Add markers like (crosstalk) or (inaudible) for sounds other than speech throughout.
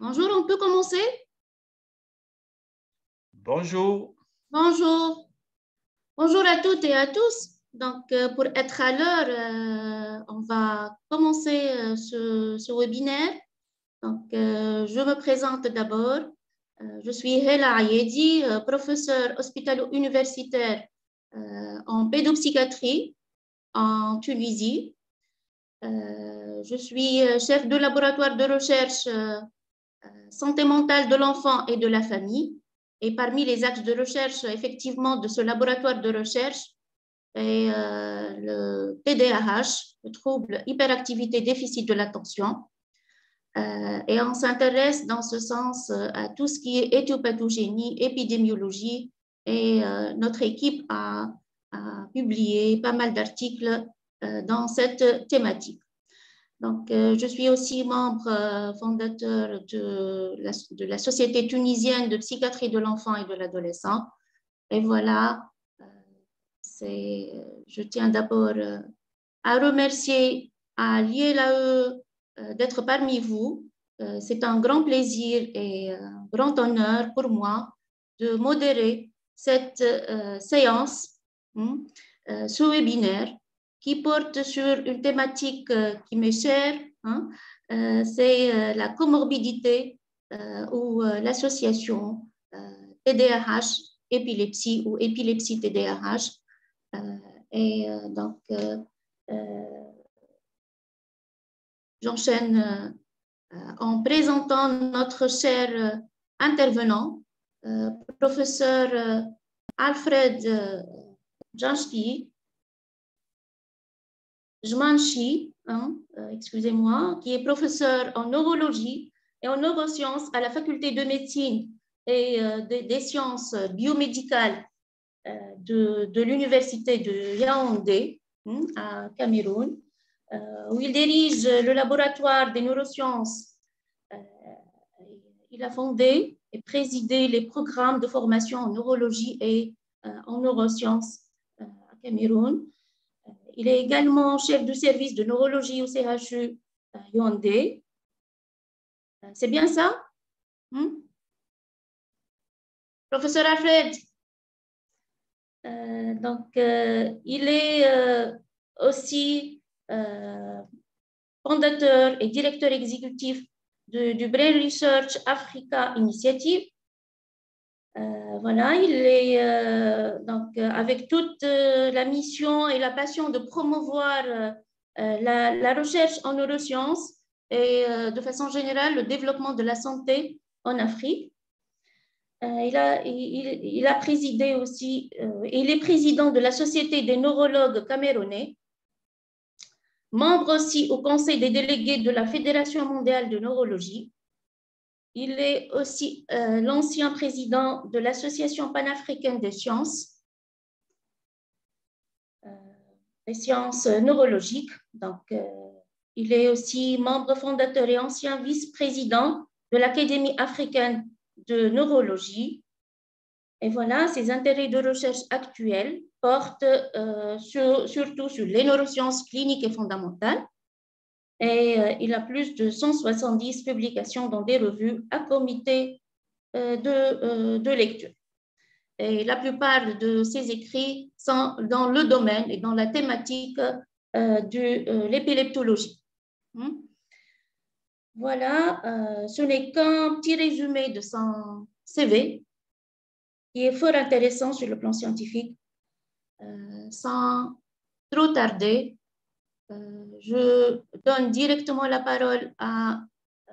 Bonjour, on peut commencer? Bonjour. Bonjour. Bonjour à toutes et à tous. Donc, euh, pour être à l'heure, euh, on va commencer euh, ce, webinaire. Donc, je me présente d'abord. je suis Hela Ayedi, professeure hospitalo-universitaire en pédopsychiatrie en Tunisie. je suis chef de laboratoire de recherche santé mentale de l'enfant et de la famille. Et parmi les axes de recherche, effectivement, de ce laboratoire de recherche, est euh, le TDAH, le trouble hyperactivité déficit de l'attention. Euh, et on s'intéresse dans ce sens euh, à tout ce qui est éthiopathogénie, épidémiologie. Et notre équipe a, publié pas mal d'articles dans cette thématique. Donc, euh, je suis aussi membre euh, fondateur de la, de la, Société tunisienne de psychiatrie de l'enfant et de l'adolescent. Et voilà, euh, je tiens d'abord à remercier à l'IELAE d'être parmi vous. C'est un grand plaisir et un grand honneur pour moi de modérer cette séance, ce webinaire qui porte sur une thématique euh, qui m'est chère, hein, euh, c'est euh, la comorbidité ou l'association TDAH, épilepsie ou épilepsie TDAH. et donc, j'enchaîne en présentant notre cher intervenant, professeur Alfred Jansky, Jmanchi, hein, euh, excusez-moi, qui est professeur en neurologie et en neurosciences à la faculté de médecine et euh, des sciences biomédicales euh, de, l'université de Yaoundé, hein, à Cameroun, où il dirige le laboratoire des neurosciences. il a fondé et présidé les programmes de formation en neurologie et en neurosciences à Cameroun. Il est également chef du service de neurologie au CHU euh, Yaoundé. Euh, c'est bien ça? Hmm? Professeur Alfred, euh, donc, il est aussi fondateur et directeur exécutif du Brain Research Africa Initiative, euh, voilà, il est euh, donc euh, avec toute la mission et la passion de promouvoir la, recherche en neurosciences et de façon générale le développement de la santé en Afrique. il, a, il, a présidé aussi, il est président de la Société des neurologues camerounais, membre aussi au Conseil des délégués de la Fédération mondiale de neurologie il est aussi euh, l'ancien président de l'Association panafricaine des sciences, euh, neurologiques. Donc, euh, il est aussi membre fondateur et ancien vice-président de l'Académie africaine de neurologie. Et voilà, ses intérêts de recherche actuels portent surtout sur les neurosciences cliniques et fondamentales, et euh, il a plus de 170 publications dans des revues à comité euh, de, euh, de, lecture. Et la plupart de ses écrits sont dans le domaine et dans la thématique de l'épileptologie. Hmm? Voilà, ce n'est qu'un petit résumé de son CV qui est fort intéressant sur le plan scientifique. sans trop tarder, je donne directement la parole à euh,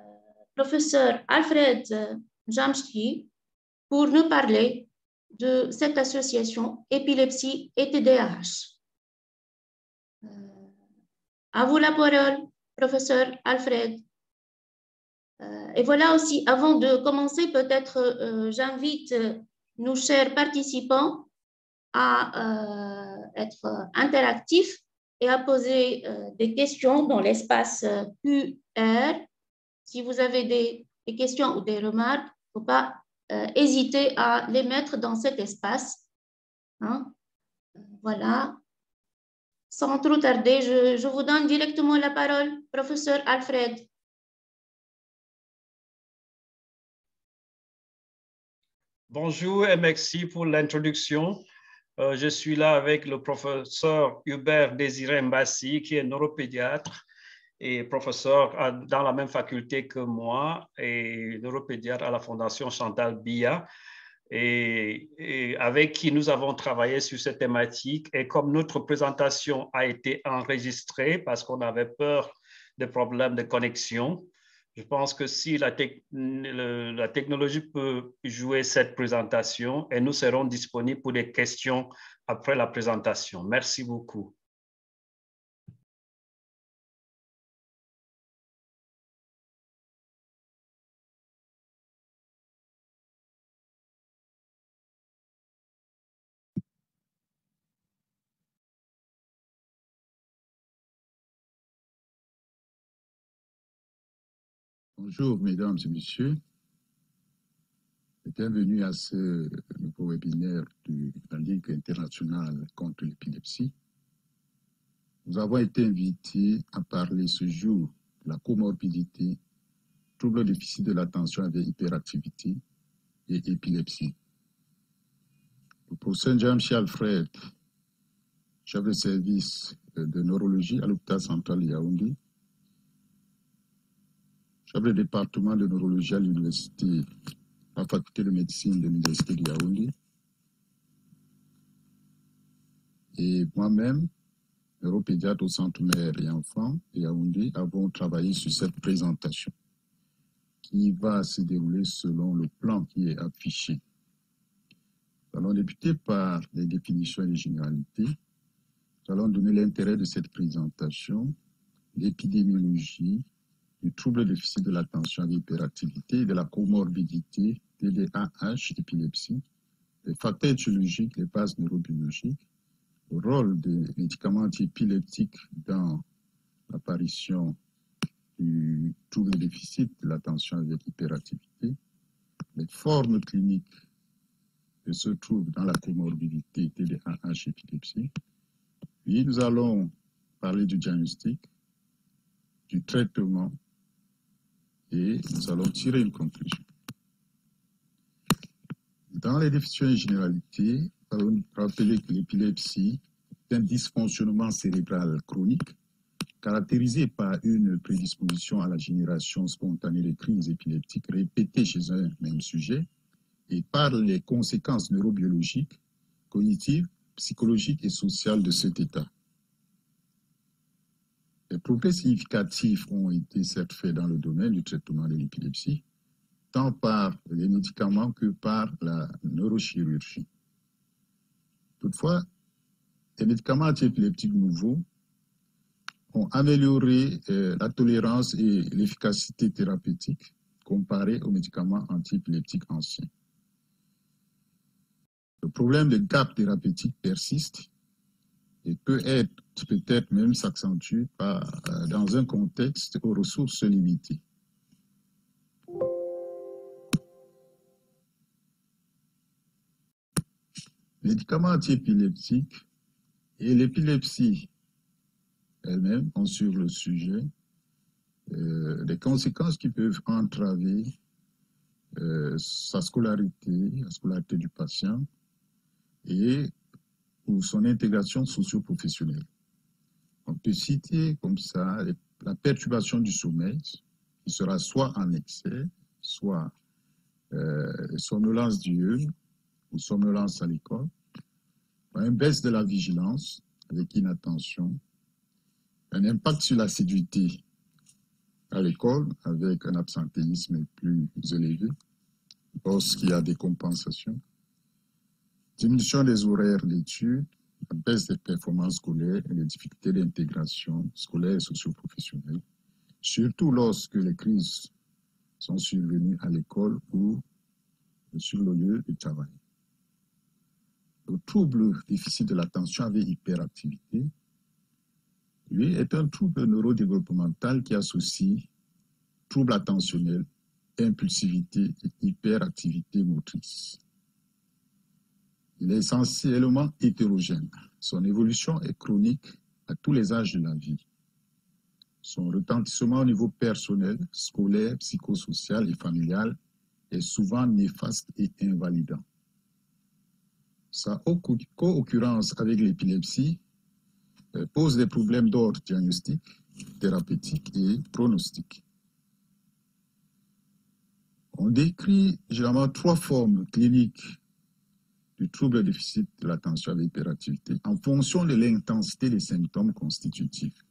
professeur Alfred Jamski pour nous parler de cette association épilepsie et TDAH. Euh, à vous la parole, professeur Alfred. Et voilà aussi, avant de commencer, peut-être j'invite nos chers participants à être interactifs et à poser euh, des questions dans l'espace euh, QR. Si vous avez des, questions ou des remarques, il ne faut pas euh, hésiter à les mettre dans cet espace. Hein. Voilà. Sans trop tarder, je vous donne directement la parole, professeur Alfred. Bonjour et merci pour l'introduction. Euh, je suis là avec le professeur Hubert Désiré Mbassi, qui est neuropédiatre et professeur dans la même faculté que moi et neuropédiatre à la Fondation Chantal Bia. Et, et, avec qui nous avons travaillé sur cette thématique. Et comme notre présentation a été enregistrée parce qu'on avait peur des problèmes de connexion, je pense que si la, technologie peut jouer cette présentation et nous serons disponibles pour des questions après la présentation. Merci beaucoup. Bonjour, mesdames et messieurs. bienvenue à ce nouveau webinaire de la Ligue internationale contre l'épilepsie. Nous avons été invités à parler ce jour de la comorbidité, trouble déficit de l'attention avec hyperactivité et épilepsie. Le professeur Jean-Michel Alfred, chef de service de neurologie à l'hôpital central Yaoundé, chef le département de neurologie à l'université, la faculté de médecine de l'université de Yaoundé. Et moi-même, neuropédiatre au centre mère et enfants de Yaoundé, avons travaillé sur cette présentation qui va se dérouler selon le plan qui est affiché. Nous allons débuter par les définitions et les généralités. Nous allons donner l'intérêt de cette présentation, l'épidémiologie, du trouble déficit de l'attention à l'hyperactivité, de la comorbidité, TDAH, épilepsie, les facteurs étiologiques, les bases neurobiologiques, le rôle des médicaments antiépileptiques dans l'apparition du trouble déficit de l'attention avec hyperactivité, les formes cliniques de ce trouble dans la comorbidité TDAH épilepsie. Puis nous allons parler du diagnostic, du traitement et nous allons tirer une conclusion. Dans les définitions et généralités, nous allons que l'épilepsie est un dysfonctionnement cérébral chronique caractérisé par une prédisposition à la génération spontanée de crises épileptiques répétées chez un même sujet et par les conséquences neurobiologiques, cognitives, psychologiques et sociales de cet état. Des progrès significatifs ont été certes faits dans le domaine du traitement de l'épilepsie, tant par les médicaments que par la neurochirurgie. Toutefois, les médicaments antiépileptiques nouveaux ont amélioré euh, la tolérance et l'efficacité thérapeutique comparée aux médicaments antiépileptiques anciens. Le problème de gap thérapeutique persiste et peut être peut-être même s'accentue euh, dans un contexte aux ressources limitées. Les médicaments antiépileptiques et l'épilepsie elle-même ont sur le sujet euh, des conséquences qui peuvent entraver euh, sa scolarité, la scolarité du patient et ou son intégration socio-professionnelle. On peut citer comme ça la perturbation du sommeil, qui sera soit en excès, soit euh, somnolence diurne ou somnolence à l'école, une baisse de la vigilance avec inattention, un impact sur l'assiduité à l'école avec un absentéisme plus élevé. Lorsqu'il y a des compensations, diminution des horaires d'études, la baisse des performances scolaires et les difficultés d'intégration scolaire et socio-professionnelle, surtout lorsque les crises sont survenues à l'école ou sur le lieu de travail. Le trouble déficit de l'attention avec hyperactivité, lui, est un trouble neurodéveloppemental qui associe trouble attentionnel, impulsivité et hyperactivité motrice. Il est essentiellement hétérogène. Son évolution est chronique à tous les âges de la vie. Son retentissement au niveau personnel, scolaire, psychosocial et familial est souvent néfaste et invalidant. Sa co-occurrence avec l'épilepsie euh, pose des problèmes d'ordre diagnostique, thérapeutique et pronostique. On décrit généralement trois formes cliniques du trouble déficit de l'attention avec hyperactivité en fonction de l'intensité des symptômes constitutifs.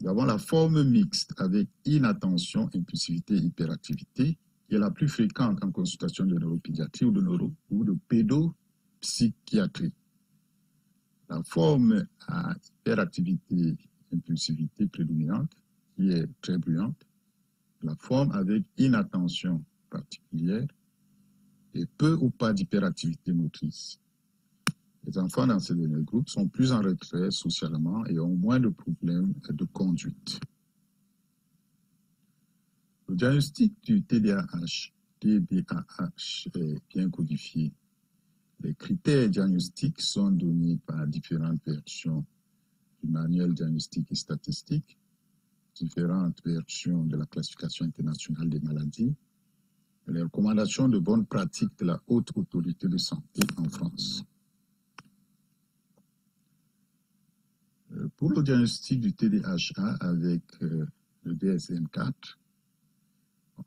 Nous avons la forme mixte avec inattention, impulsivité, hyperactivité, qui est la plus fréquente en consultation de neuropédiatrie ou de, neuro, ou de pédopsychiatrie. La forme à hyperactivité, impulsivité prédominante, qui est très bruyante. La forme avec inattention particulière et peu ou pas d'hyperactivité motrice. Les enfants dans ces derniers groupes sont plus en retrait socialement et ont moins de problèmes de conduite. Le diagnostic du TDAH, TDAH est bien codifié. Les critères diagnostiques sont donnés par différentes versions du manuel diagnostique et statistique, différentes versions de la classification internationale des maladies, les recommandations de bonne pratique de la haute autorité de santé en France. Euh, pour le diagnostic du TDHA avec euh, le DSM-4,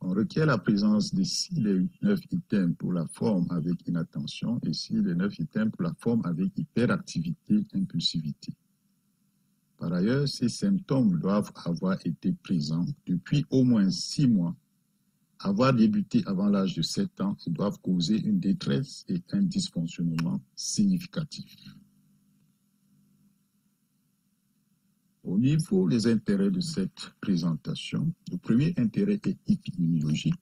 on requiert la présence de 6 des 9 items pour la forme avec inattention et 6 des 9 items pour la forme avec hyperactivité, impulsivité. Par ailleurs, ces symptômes doivent avoir été présents depuis au moins 6 mois, avoir débuté avant l'âge de 7 ans doivent causer une détresse et un dysfonctionnement significatif. Au niveau des intérêts de cette présentation, le premier intérêt est épidémiologique,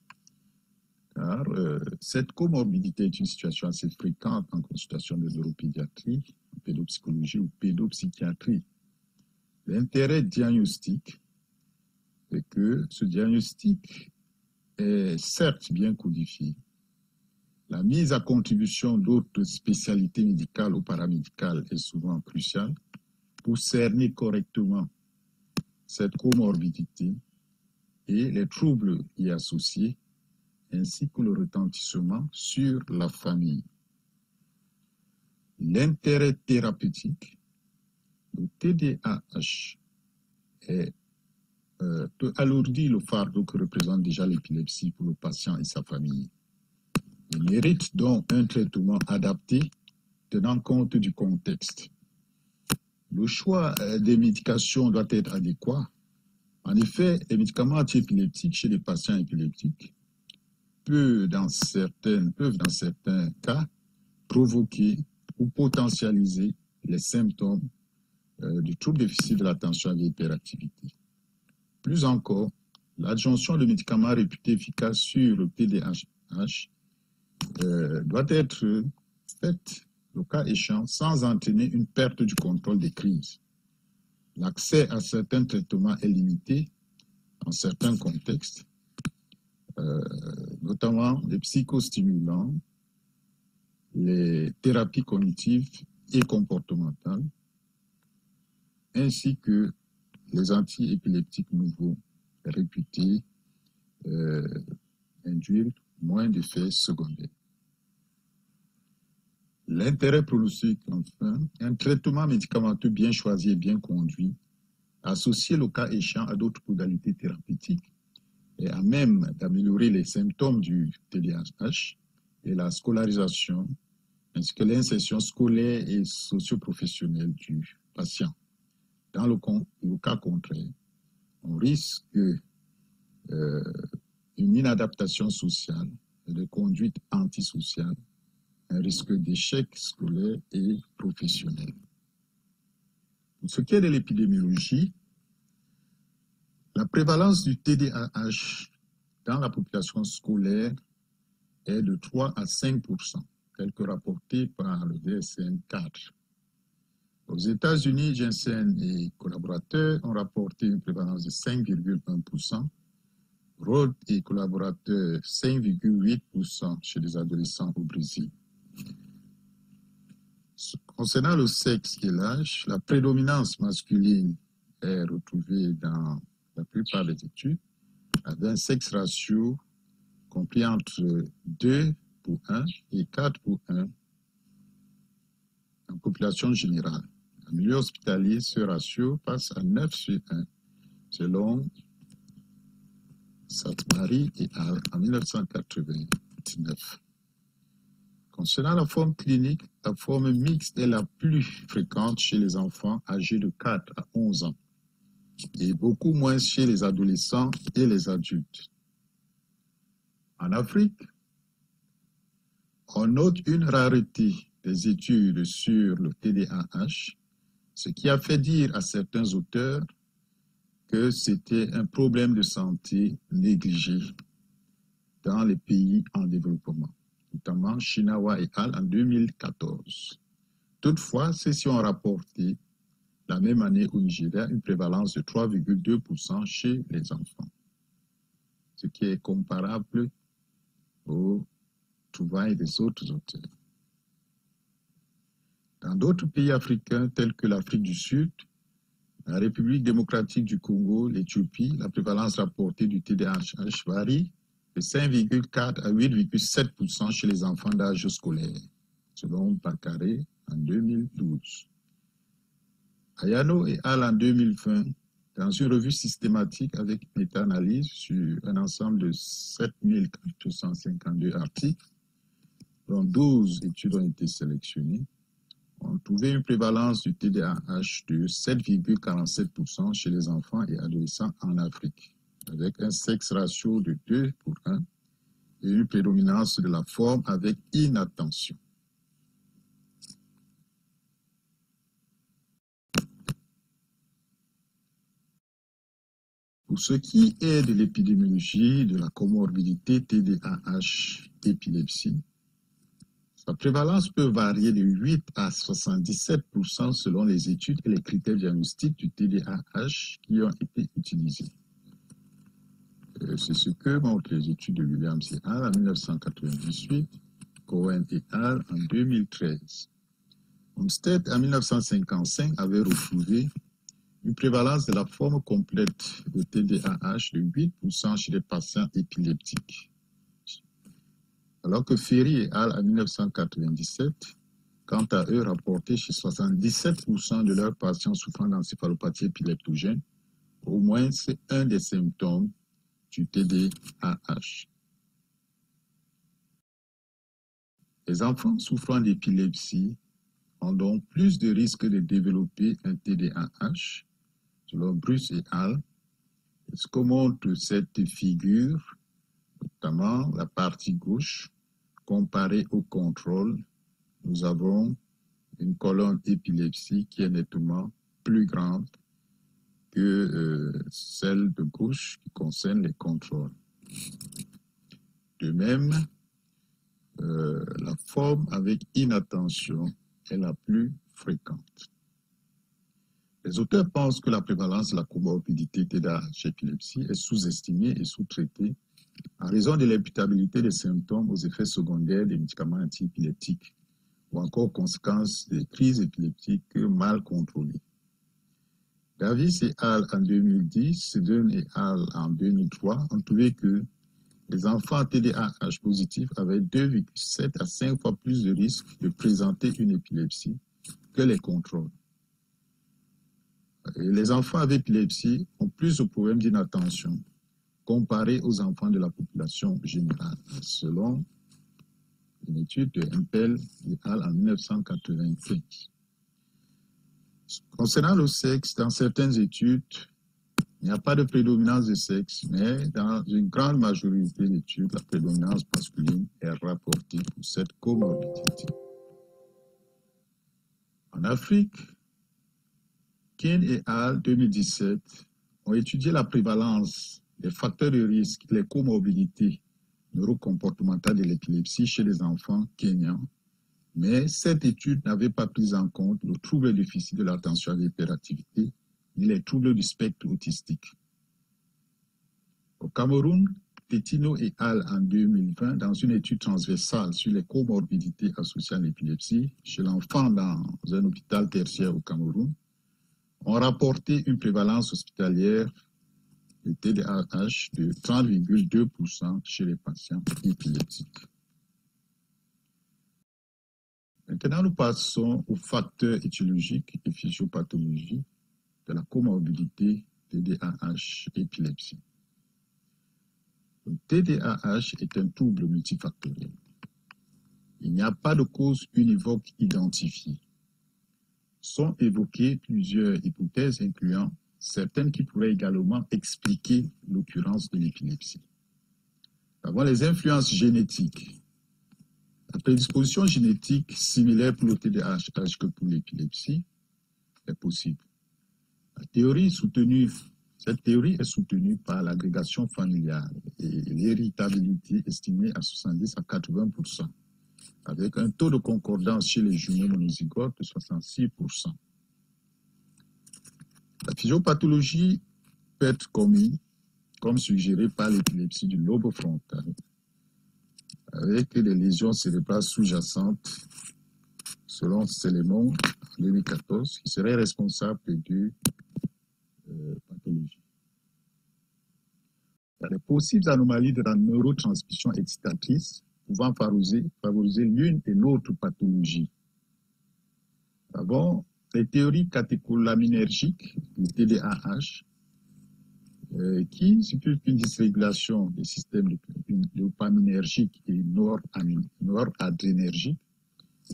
car euh, cette comorbidité est une situation assez fréquente en consultation de neuropédiatrie, pédopsychologie ou pédopsychiatrie. L'intérêt diagnostique est que ce diagnostic est certes bien codifié. La mise à contribution d'autres spécialités médicales ou paramédicales est souvent cruciale pour cerner correctement cette comorbidité et les troubles y associés, ainsi que le retentissement sur la famille. L'intérêt thérapeutique, le TDAH, est, euh, peut alourdir le fardeau que représente déjà l'épilepsie pour le patient et sa famille. Il mérite donc un traitement adapté tenant compte du contexte le choix euh, des médications doit être adéquat. En effet, les médicaments antiépileptiques chez les patients épileptiques peuvent dans, certains, cas, provoquer ou potentialiser les symptômes euh, du trouble difficile de l'attention à l'hyperactivité. Plus encore, l'adjonction de médicaments réputés efficaces sur le TDAH euh, doit être faite le cas échéant, sans entraîner une perte du contrôle des crises. L'accès à certains traitements est limité dans certains contextes, euh, notamment les psychostimulants, les thérapies cognitives et comportementales, ainsi que les antiépileptiques nouveaux réputés euh, induire moins d'effets secondaires. L'intérêt pronostic, enfin, un traitement médicamenteux bien choisi et bien conduit, associé le cas échéant à d'autres modalités thérapeutiques, et à même d'améliorer les symptômes du TDAH et la scolarisation, ainsi que l'insertion scolaire et socio-professionnelle du patient. Dans le, cas contraire, on risque euh, une inadaptation sociale et de conduite antisociale un risque d'échec scolaire et professionnel. Pour ce qui est de l'épidémiologie, la prévalence du TDAH dans la population scolaire est de 3 à 5% tel que rapporté par le DSM-4. Aux États-Unis, Jensen et collaborateurs ont rapporté une prévalence de 5,1% Rhodes et collaborateurs 5,8% chez les adolescents au Brésil. Concernant le sexe et l'âge, la prédominance masculine est retrouvée dans la plupart des études, avec un sexe ratio compris entre 2 pour 1 et 4 pour 1 en population générale. Milieu hospitalier, ce ratio passe à 9 sur 1, selon Satmari et Al en 1989. Concernant la forme clinique, la forme mixte est la plus fréquente chez les enfants âgés de 4 à 11 ans et beaucoup moins chez les adolescents et les adultes. En Afrique, on note une rareté des études sur le TDAH, ce qui a fait dire à certains auteurs que c'était un problème de santé négligé dans les pays en développement, notamment Chinawa et Al en 2014. Toutefois, ceux-ci ont rapporté la même année au Nigeria une prévalence de 3,2% chez les enfants, ce qui est comparable aux trouvailles des autres auteurs. Dans d'autres pays africains tels que l'Afrique du Sud, la République démocratique du Congo, l'Éthiopie, la prévalence rapportée du TDAH varie de 5,4 à 8,7% chez les enfants d'âge scolaire, selon Bakare en 2012. Ayano et Al en 2020, dans une revue systématique avec une méta-analyse sur un ensemble de 7452 articles, dont 12 études ont été sélectionnées, on trouvait une prévalence du TDAH de 7,47% chez les enfants et adolescents en Afrique, avec un sexe ratio de 2 pour 1 et une prédominance de la forme avec inattention. Pour ce qui est de l'épidémiologie de la comorbidité TDAH-épilepsie, la prévalence peut varier de 8 à 77% selon les études et les critères diagnostiques du TDAH qui ont été utilisés. Euh, c'est ce que montrent les études de Williams et Hall en 1998, Cohen et Hall en 2013. Olmsted en 1955 avait retrouvé une prévalence de la forme complète de TDAH de 8% chez les patients épileptiques alors que Ferry et Al en 1997, quant à eux, rapportaient chez 77% de leurs patients souffrant d'encéphalopathie épileptogène au moins c'est un des symptômes du TDAH. Les enfants souffrant d'épilepsie ont donc plus de risques de développer un TDAH, selon Bruce et Al. Ce que montre cette figure, notamment la partie gauche, comparé au contrôle, nous avons une colonne épilepsie qui est nettement plus grande que euh, celle de gauche qui concerne les contrôles. De même, euh, la forme avec inattention est la plus fréquente. Les auteurs pensent que la prévalence de la comorbidité TDAH-épilepsie est sous-estimée et sous-traitée en raison de l'imputabilité des symptômes aux effets secondaires des médicaments antiépileptiques ou encore conséquences des crises épileptiques mal contrôlées. Davis et Hall en 2010, Sedun et Hall en 2003 ont trouvé que les enfants TDAH positifs avaient 2,7 à 5 fois plus de risques de présenter une épilepsie que les contrôles. les enfants avec épilepsie ont plus de problèmes d'inattention, comparé aux enfants de la population générale, selon une étude de Impel et Al en 1995. Concernant le sexe, dans certaines études, il n'y a pas de prédominance de sexe, mais dans une grande majorité d'études, la prédominance masculine est rapportée pour cette comorbidité. En Afrique, Ken et Al 2017 ont étudié la prévalence les facteurs de risque, les comorbidités neurocomportementales de l'épilepsie chez les enfants kenyans, mais cette étude n'avait pas pris en compte le trouble déficit de l'attention de l'hyperactivité, ni les troubles du spectre autistique. Au Cameroun, Petino et Al en 2020, dans une étude transversale sur les comorbidités associées à l'épilepsie chez l'enfant dans un hôpital tertiaire au Cameroun, ont rapporté une prévalence hospitalière le TDAH de 30,2% chez les patients épileptiques. Maintenant, nous passons aux facteurs étiologiques et physiopathologiques de la comorbidité TDAH épilepsie. Le TDAH est un trouble multifactoriel. Il n'y a pas de cause univoque identifiée. Sont évoquées plusieurs hypothèses incluant certaines qui pourraient également expliquer l'occurrence de l'épilepsie. Avant les influences génétiques, la prédisposition génétique similaire pour le TDAH que pour l'épilepsie est possible. La théorie cette théorie est soutenue par l'agrégation familiale et l'héritabilité estimée à 70 à 80% avec un taux de concordance chez les jumeaux monozygotes de 66 La physiopathologie peut être commune, comme suggéré par l'épilepsie du lobe frontal, avec des lésions cérébrales sous-jacentes, selon Sélémon en 2014, qui seraient responsables de euh, pathologie. Il y a des possibles anomalies de la neurotransmission excitatrice pouvant favoriser, favoriser l'une et l'autre pathologie. Avant, les théories catécholaminergiques, le TDAH, euh, qui suppose une dysrégulation des systèmes dopaminergiques et noradrénergiques,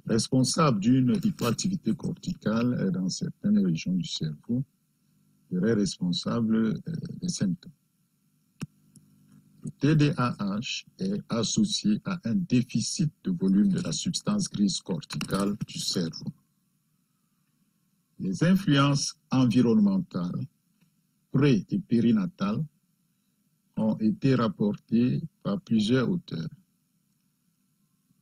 responsable d'une hypoactivité corticale dans certaines régions du cerveau, serait responsable euh, des symptômes. Le TDAH est associé à un déficit de volume de la substance grise corticale du cerveau. Les influences environnementales pré- et périnatales ont été rapportées par plusieurs auteurs,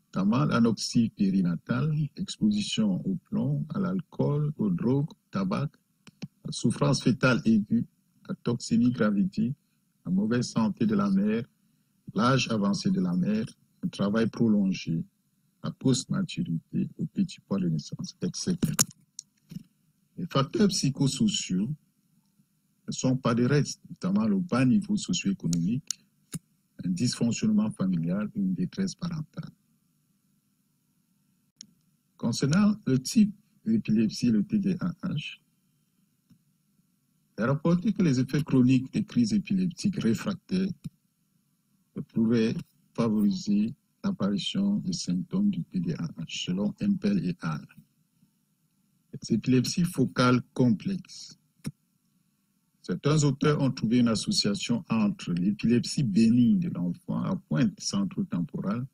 notamment l'anoxie périnatale, exposition au plomb, à l'alcool, aux drogues, au tabac, la souffrance fétale aiguë, la toxinie gravité, la mauvaise santé de la mère, l'âge avancé de la mère, un travail prolongé, la post-maturité, le petit poids de naissance, etc. Les facteurs psychosociaux ne sont pas des restes, notamment le bas niveau socio-économique, un dysfonctionnement familial une détresse parentale. Concernant le type d'épilepsie, le TDAH, il est rapporté que les effets chroniques des crises épileptiques réfractaires pouvaient favoriser l'apparition des symptômes du TDAH, selon Empel et al. Les épilepsies focales complexes. Certains auteurs ont trouvé une association entre l'épilepsie bénigne de l'enfant à pointe centrotemporale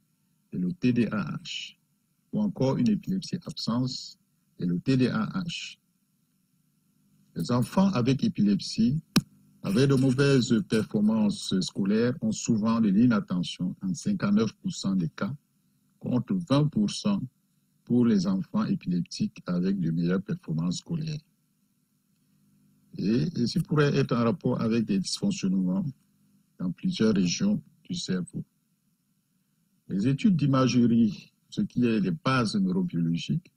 et le TDAH, ou encore une épilepsie absence et le TDAH. Les enfants avec épilepsie, avec de mauvaises performances scolaires, ont souvent de l'inattention en 59% des cas, contre 20% pour les enfants épileptiques avec de meilleures performances scolaires. Et ceci pourrait être en rapport avec des dysfonctionnements dans plusieurs régions du cerveau. Les études d'imagerie, ce qui est les bases neurobiologiques,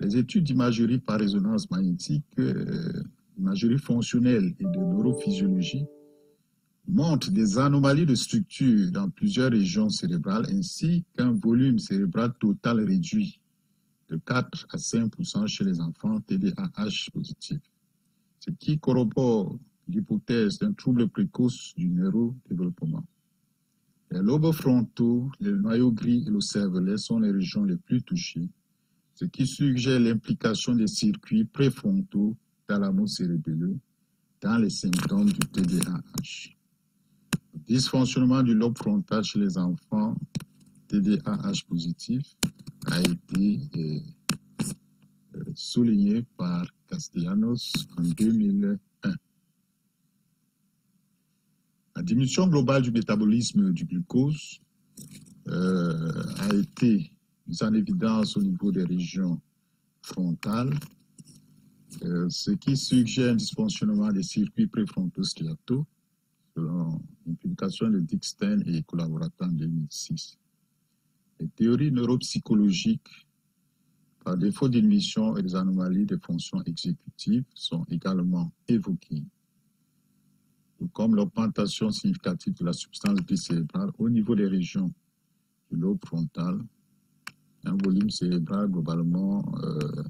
les études d'imagerie par résonance magnétique, euh, imagerie fonctionnelle et de neurophysiologie montrent des anomalies de structure dans plusieurs régions cérébrales ainsi qu'un volume cérébral total réduit de 4 à 5 chez les enfants TDAH positifs, ce qui corrobore l'hypothèse d'un trouble précoce du neurodéveloppement. Les lobes frontaux, les noyaux gris et le cervelet sont les régions les plus touchées, ce qui suggère l'implication des circuits préfrontaux thalamo-cérébelleux dans les symptômes du TDAH. Le dysfonctionnement du lobe frontal chez les enfants TDAH positifs a été euh, euh, souligné par Castellanos en 2001. La diminution globale du métabolisme du glucose euh, a été mise en évidence au niveau des régions frontales, ce qui suggère un dysfonctionnement des circuits préfrontaux striataux, selon une publication de Dixten et collaborateurs en 2006. Les théories neuropsychologiques, par défaut d'inhibition et des anomalies des fonctions exécutives, sont également évoquées. comme l'augmentation significative de la substance cérébrale au niveau des régions du lobe frontal, un volume cérébral globalement euh,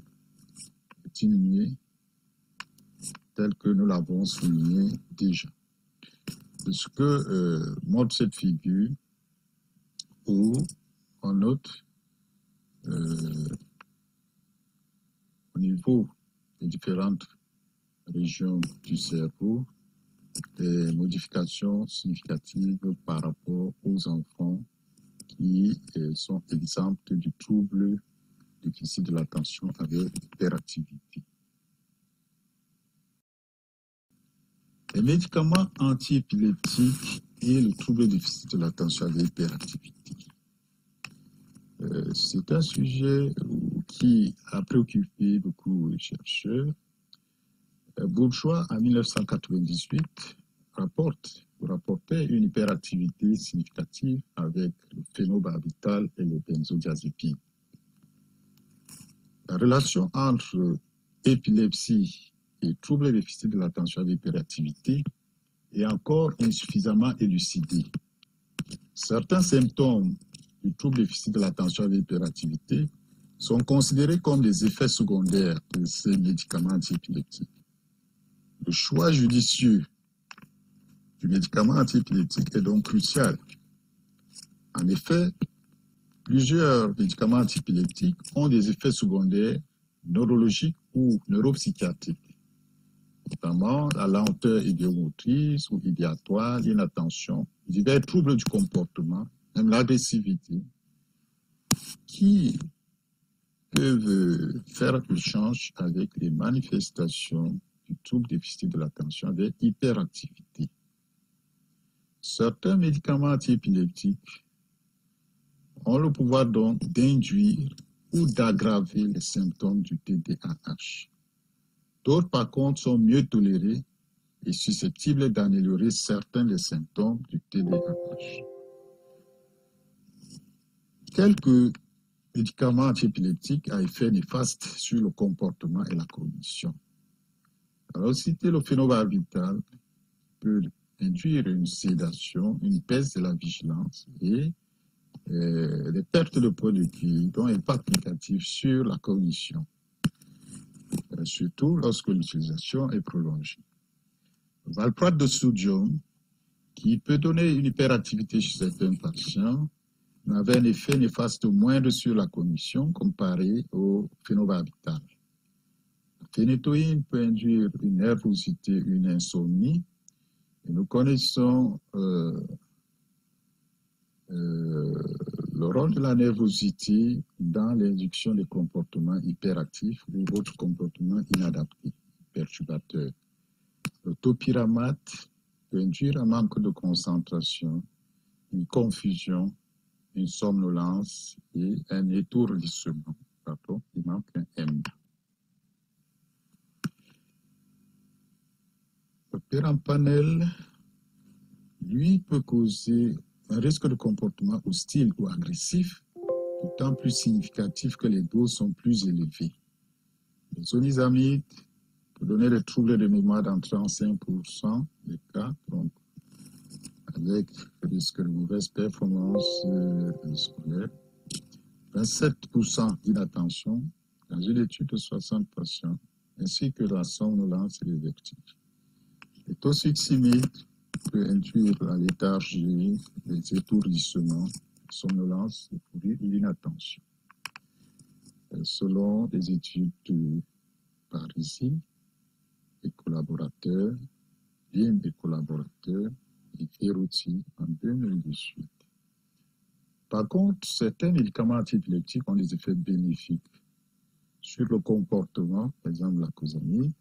diminué, tel que nous l'avons souligné déjà. Ce que euh, montre cette figure, où on note euh, au niveau des différentes régions du cerveau des modifications significatives par rapport aux enfants qui euh, sont exempts du trouble déficit de l'attention avec hyperactivité. Les médicaments antiépileptiques et le trouble déficit de l'attention avec hyperactivité. Euh, c'est un sujet qui a préoccupé beaucoup de chercheurs. Euh, Bourgeois, en 1998, rapporte rapportait une hyperactivité significative avec le phénobarbital et le benzodiazépine. La relation entre épilepsie et troubles déficit de l'attention et l'hyperactivité est encore insuffisamment élucidée. Certains symptômes du trouble déficit de l'attention et l'hyperactivité sont considérés comme des effets secondaires de ces médicaments antiépileptiques. Le choix judicieux du médicament antiépileptique est donc crucial. En effet, plusieurs médicaments antiépileptiques ont des effets secondaires neurologiques ou neuropsychiatriques, notamment la lenteur idiomotrice ou idéatoire, l'inattention, divers troubles du comportement, même l'agressivité, qui peuvent faire échange avec les manifestations du trouble déficit de l'attention avec hyperactivité. Certains médicaments antiépileptiques ont le pouvoir donc d'induire ou d'aggraver les symptômes du TDAH. D'autres, par contre, sont mieux tolérés et susceptibles d'améliorer certains des symptômes du TDAH. Quelques médicaments antiépileptiques à effet néfaste sur le comportement et la cognition. Alors, citer le phénobarbital peut induire une sédation, une baisse de la vigilance et euh, des pertes de produits dont impact négatif sur la cognition, euh, surtout lorsque l'utilisation est prolongée. Valproate de sodium, qui peut donner une hyperactivité chez certains patients, n'avait un effet néfaste moindre sur la cognition comparé au phénobarbital. La phénétoïne peut induire une nervosité, une insomnie, nous connaissons euh, euh, le rôle de la nervosité dans l'induction des comportements hyperactifs ou autres comportements inadaptés, perturbateurs. Le topyramate peut induire un manque de concentration, une confusion, une somnolence et un étourdissement. Pardon, il manque un M. Le pérampanel, lui, peut causer un risque de comportement hostile ou agressif, d'autant plus significatif que les doses sont plus élevées. Les zonizamides peuvent donner des troubles de mémoire dans 35% des cas, donc avec risque de mauvaise performance euh, scolaire. 27% d'inattention dans une étude de 60 patients, ainsi que la somnolence et les vertiges. Les toxiques peut induire la léthargie, les étourdissements, somnolence, et l'inattention. Euh, selon des études de Parisi, des collaborateurs, bien des collaborateurs, et en 2018. Par contre, certains médicaments antiépileptiques ont des effets bénéfiques sur le comportement, par exemple la cosamide,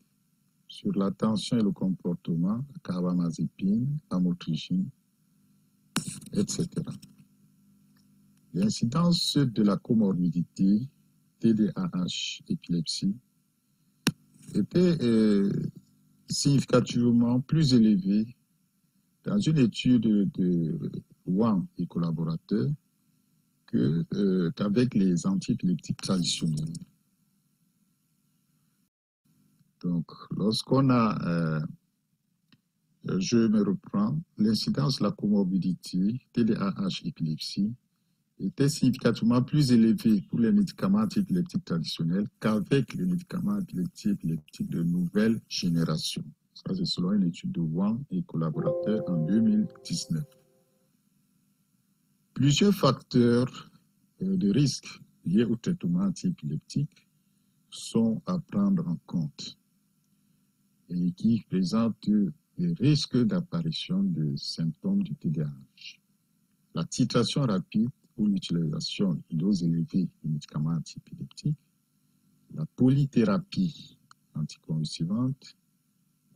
sur l'attention et le comportement, carbamazépine, amotrigine, etc. L'incidence de la comorbidité, TDAH, épilepsie, était euh, significativement plus élevée dans une étude de Wang et collaborateurs euh, qu'avec les antiépileptiques traditionnels. Donc, lorsqu'on a euh, je me reprends, l'incidence de la comorbidité TDAH épilepsie était significativement plus élevée pour les médicaments antiépileptiques traditionnels qu'avec les médicaments antiépileptiques de nouvelle génération. Ça, c'est selon une étude de Wang et collaborateurs en 2019. Plusieurs facteurs euh, de risque liés au traitement antiépileptique sont à prendre en compte et qui présentent des risques d'apparition de symptômes du TDAH. La titration rapide ou l'utilisation de doses élevées de médicaments antiépileptiques, la polythérapie anticonvulsivante,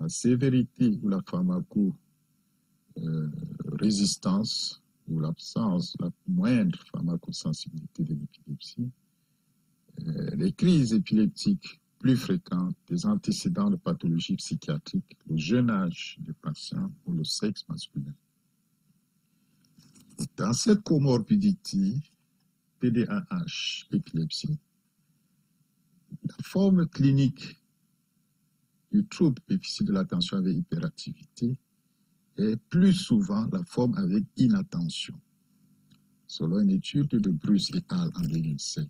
la sévérité ou la pharmaco-résistance ou l'absence, la moindre pharmacosensibilité de l'épilepsie, euh, les crises épileptiques plus fréquentes, des antécédents de pathologie psychiatrique, le jeune âge des patients ou le sexe masculin. Dans cette comorbidité, PDAH, épilepsie, la forme clinique du trouble déficit de l'attention avec hyperactivité est plus souvent la forme avec inattention, selon une étude de Bruce et al. en 2007.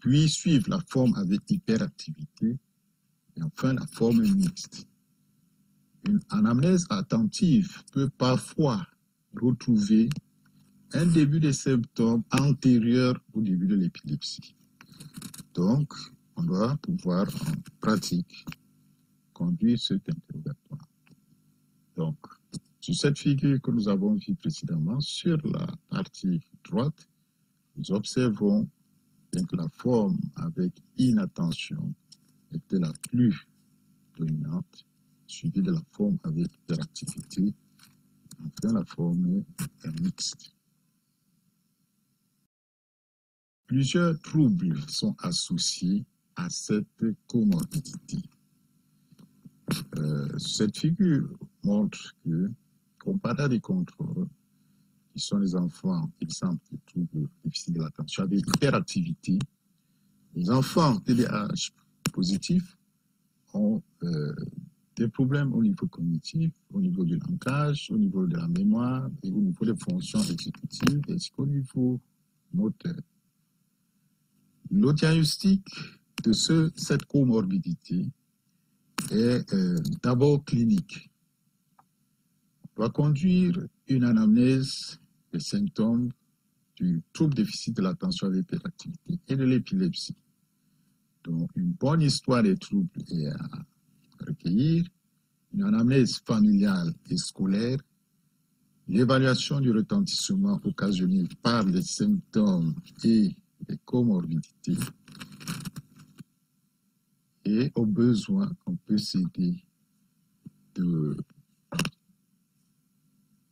Puis suivre la forme avec hyperactivité et enfin la forme mixte. Une anamnèse attentive peut parfois retrouver un début de symptômes antérieurs au début de l'épilepsie. Donc, on doit pouvoir en pratique conduire cet interrogatoire. Donc, sur cette figure que nous avons vue précédemment, sur la partie droite, nous observons que la forme avec inattention était la plus dominante, suivie de la forme avec hyperactivité, enfin la forme mixte. Plusieurs troubles sont associés à cette comorbidité. Euh, cette figure montre que, comparé à des contrôles, qui sont les enfants exemples de troubles difficiles de l'attention, avec hyperactivité, les enfants TDAH positifs ont euh, des problèmes au niveau cognitif, au niveau du langage, au niveau de la mémoire et au niveau des fonctions exécutives ainsi qu'au niveau moteur. Le diagnostic de ce, cette comorbidité est euh, d'abord clinique. On doit conduire une anamnèse des symptômes du trouble déficit de l'attention avec l'hyperactivité et de l'épilepsie. Donc, une bonne histoire des troubles est à recueillir, une anamnèse familiale et scolaire, l'évaluation du retentissement occasionné par les symptômes et les comorbidités, et au besoin, on peut s'aider de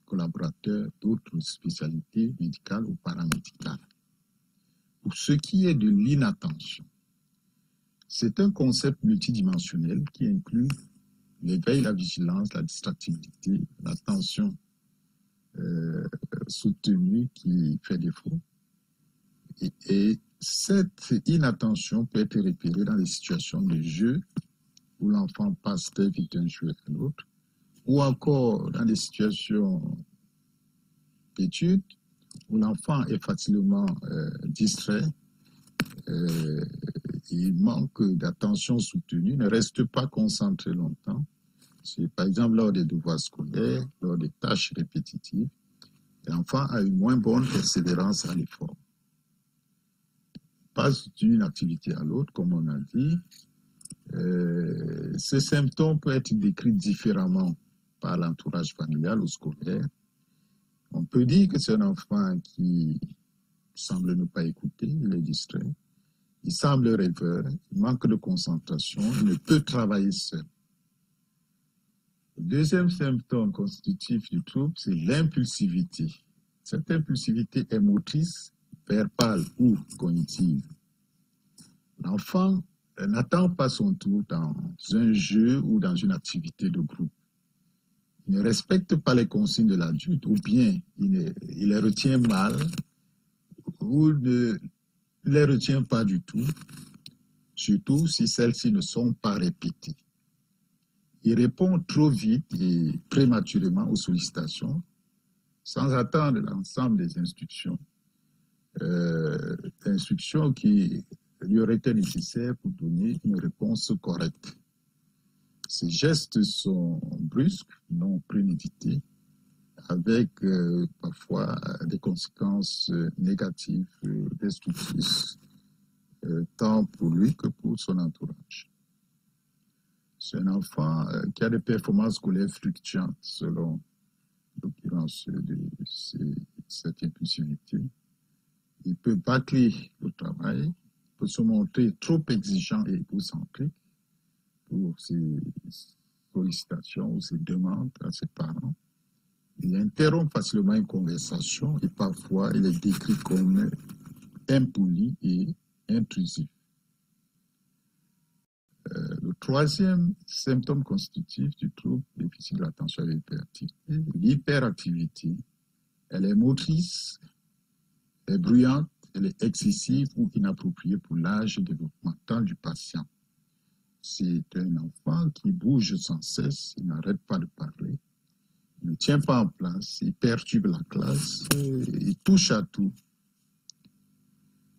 collaborateurs d'autres spécialités médicales ou paramédicales. Pour ce qui est de l'inattention, c'est un concept multidimensionnel qui inclut l'éveil, la vigilance, la distractibilité, l'attention euh, soutenue qui fait défaut. Et, et, cette inattention peut être repérée dans les situations de jeu où l'enfant passe très vite d'un jeu à l'autre, ou encore dans des situations d'études où l'enfant est facilement euh, distrait, euh, il manque d'attention soutenue, ne reste pas concentré longtemps. C'est par exemple lors des devoirs scolaires, lors des tâches répétitives, l'enfant a une moins bonne persévérance à l'effort. Passe d'une activité à l'autre, comme on a dit. Euh, ces symptômes peuvent être décrits différemment par l'entourage familial ou scolaire. On peut dire que c'est un enfant qui semble ne pas écouter, il est distrait, il semble rêveur, il manque de concentration, il ne peut travailler seul. Le deuxième symptôme constitutif du trouble, c'est l'impulsivité. Cette impulsivité est motrice, verbale ou cognitive. L'enfant n'attend pas son tour dans un jeu ou dans une activité de groupe ne respecte pas les consignes de l'adulte, ou bien il, les retient mal, ou ne les retient pas du tout, surtout si celles-ci ne sont pas répétées. il répond trop vite et prématurément aux sollicitations sans attendre l'ensemble des instructions, euh, instructions qui lui auraient été nécessaires pour donner une réponse correcte? Ces gestes sont brusques, non prémédités, avec euh, parfois des conséquences euh, négatives, euh, destructrices, tant pour lui que pour son entourage. C'est un enfant qui a des performances scolaires fluctuantes selon l'occurrence de cette impulsivité. Il peut bâcler le travail, peut se montrer trop exigeant et égocentrique pour ses sollicitations ou ses demandes à ses parents. Il interrompt facilement une conversation et parfois il est décrit comme impoli et intrusif. Euh, le troisième symptôme constitutif du trouble déficit de l'attention à l'hyperactivité, l'hyperactivité. Elle est motrice, est bruyante, elle est excessive ou inappropriée pour l'âge développemental du patient. C'est un enfant qui bouge sans cesse, il n'arrête pas de parler, il ne tient pas en place, il perturbe la classe, il touche à tout.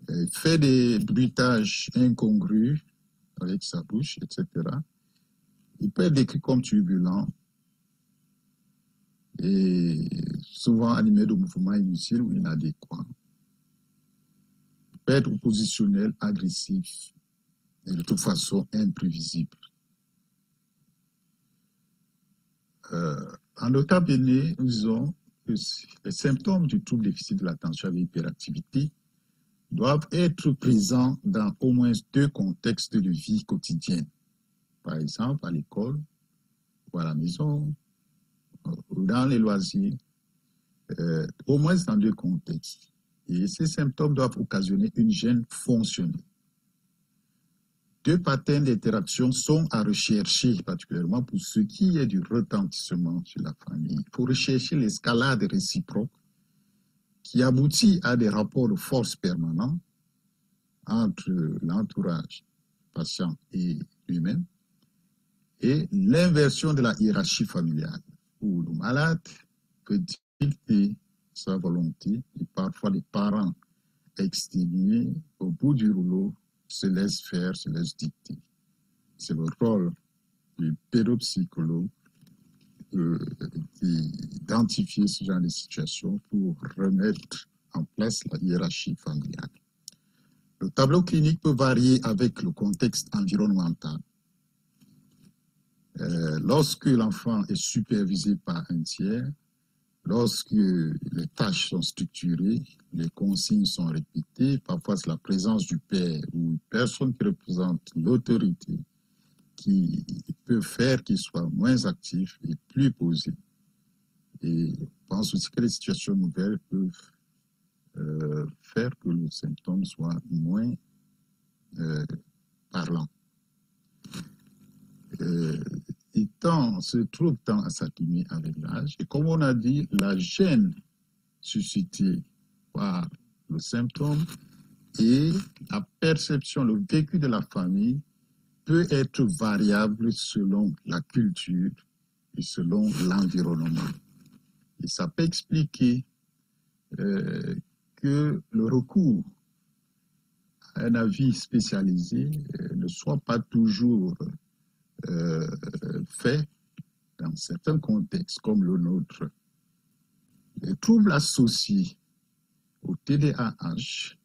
Il fait des bruitages incongrus avec sa bouche, etc. Il peut être décrit comme turbulent et souvent animé de mouvements inutiles ou inadéquats. Être oppositionnel, agressif et de toute façon imprévisible. Euh, en nota bene, nous disons que les symptômes du trouble déficit de l'attention avec hyperactivité doivent être présents dans au moins deux contextes de vie quotidienne. Par exemple, à l'école, ou à la maison, ou dans les loisirs, euh, au moins dans deux contextes. Et ces symptômes doivent occasionner une gêne fonctionnelle deux patterns d'interaction sont à rechercher, particulièrement pour ce qui est du retentissement sur la famille. Il faut rechercher l'escalade réciproque qui aboutit à des rapports de force permanents entre l'entourage patient et lui-même, et l'inversion de la hiérarchie familiale, où le malade peut dicter sa volonté, et parfois les parents exténués au bout du rouleau se laisse faire, se laisse dicter. C'est le rôle du pédopsychologue d'identifier ce genre de situation pour remettre en place la hiérarchie familiale. Le tableau clinique peut varier avec le contexte environnemental. Euh, lorsque l'enfant est supervisé par un tiers, Lorsque les tâches sont structurées, les consignes sont répétées, parfois c'est la présence du père ou une personne qui représente l'autorité qui peut faire qu'il soit moins actif et plus posé. Et je pense aussi que les situations nouvelles peuvent euh, faire que le symptôme soit moins euh, parlant. Euh, temps, ce trouble tend à s'atténuer avec l'âge. Et comme on a dit, la gêne suscitée par le symptôme et la perception, le vécu de la famille peut être variable selon la culture et selon l'environnement. Et ça peut expliquer euh, que le recours à un avis spécialisé euh, ne soit pas toujours euh, fait dans certains contextes comme le nôtre. Les troubles associés au TDAH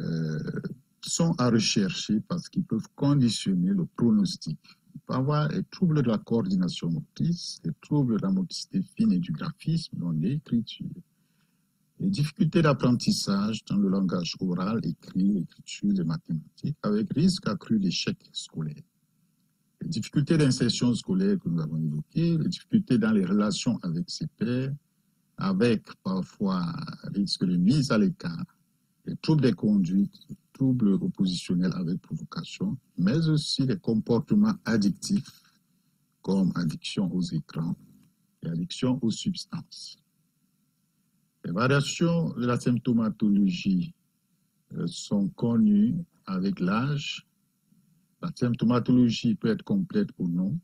euh, sont à rechercher parce qu'ils peuvent conditionner le pronostic. Il peut avoir des troubles de la coordination motrice, des troubles de la motricité fine et du graphisme dans l'écriture, les difficultés d'apprentissage dans le langage oral, écrit, l'écriture, les mathématiques, avec risque accru d'échec scolaire les difficultés d'insertion scolaire que nous avons évoquées, les difficultés dans les relations avec ses pairs, avec parfois risque de mise à l'écart, les troubles des conduites, les troubles oppositionnels avec provocation, mais aussi les comportements addictifs comme addiction aux écrans et addiction aux substances. Les variations de la symptomatologie euh, sont connues avec l'âge la symptomatologie peut être complète ou non.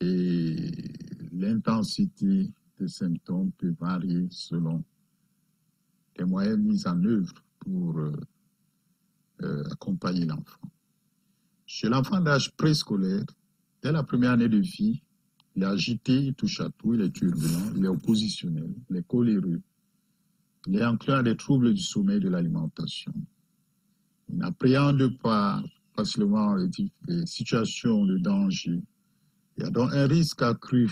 et l'intensité des symptômes peut varier selon les moyens mis en œuvre pour euh, euh, accompagner l'enfant. Chez l'enfant d'âge préscolaire, dès la première année de vie, il est agité, il touche à tout, il est turbulent, il est oppositionnel, il est coléreux, il est enclin à des troubles du sommeil et de l'alimentation. N'appréhende pas facilement les situations de danger. Il y a donc un risque accru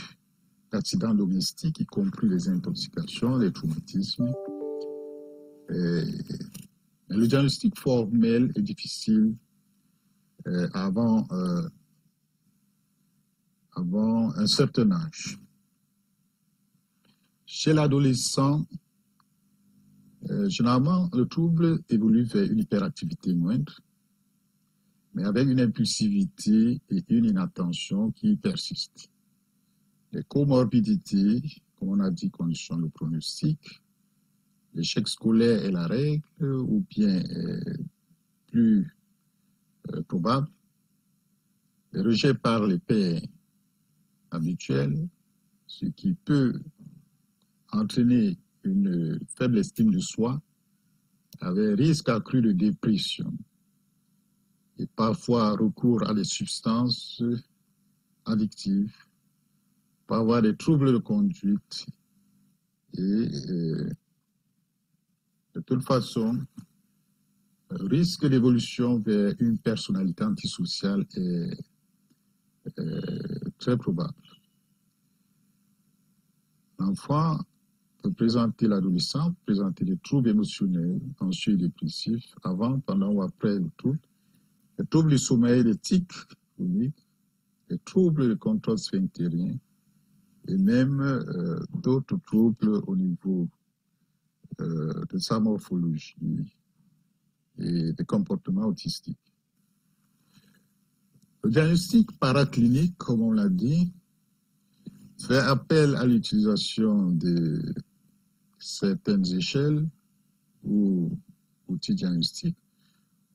d'accidents domestiques, y compris les intoxications, les traumatismes. Le diagnostic formel est difficile euh, avant, euh, avant un certain âge. Chez l'adolescent, euh, généralement, le trouble évolue vers une hyperactivité moindre, mais avec une impulsivité et une inattention qui persistent. Les comorbidités, comme on a dit, conditionnent le pronostic, l'échec scolaire est la règle ou bien plus euh, probable, le rejet par les pairs habituels, ce qui peut entraîner une faible estime de soi, avec risque accru de dépression et parfois recours à des substances addictives, avoir des troubles de conduite et euh, de toute façon, risque d'évolution vers une personnalité antisociale est, très probable. L'enfant présenter l'adolescent, présenter des troubles émotionnels, anxieux et dépressifs, avant, pendant ou après le trouble, les troubles du sommeil, les tics chroniques, les troubles de contrôle sphinctérien et même euh, d'autres troubles au niveau euh, de sa morphologie et des comportements autistiques. Le diagnostic paraclinique, comme on l'a dit, fait appel à l'utilisation de certaines échelles ou outils diagnostiques.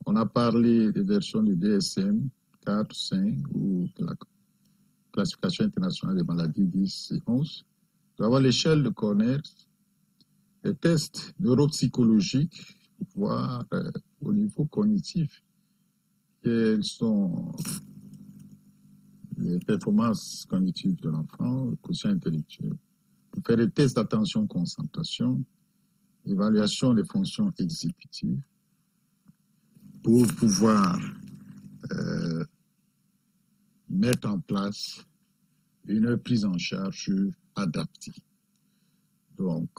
On a parlé des versions du DSM 4, 5 ou de la classification internationale des maladies 10 et 11. On va avoir l'échelle de Corner, les tests neuropsychologiques, voir euh, au niveau cognitif quelles sont les performances cognitives de l'enfant, le quotient intellectuel? Faire des tests d'attention, concentration, évaluation des fonctions exécutives, pour pouvoir euh, mettre en place une prise en charge adaptée. Donc,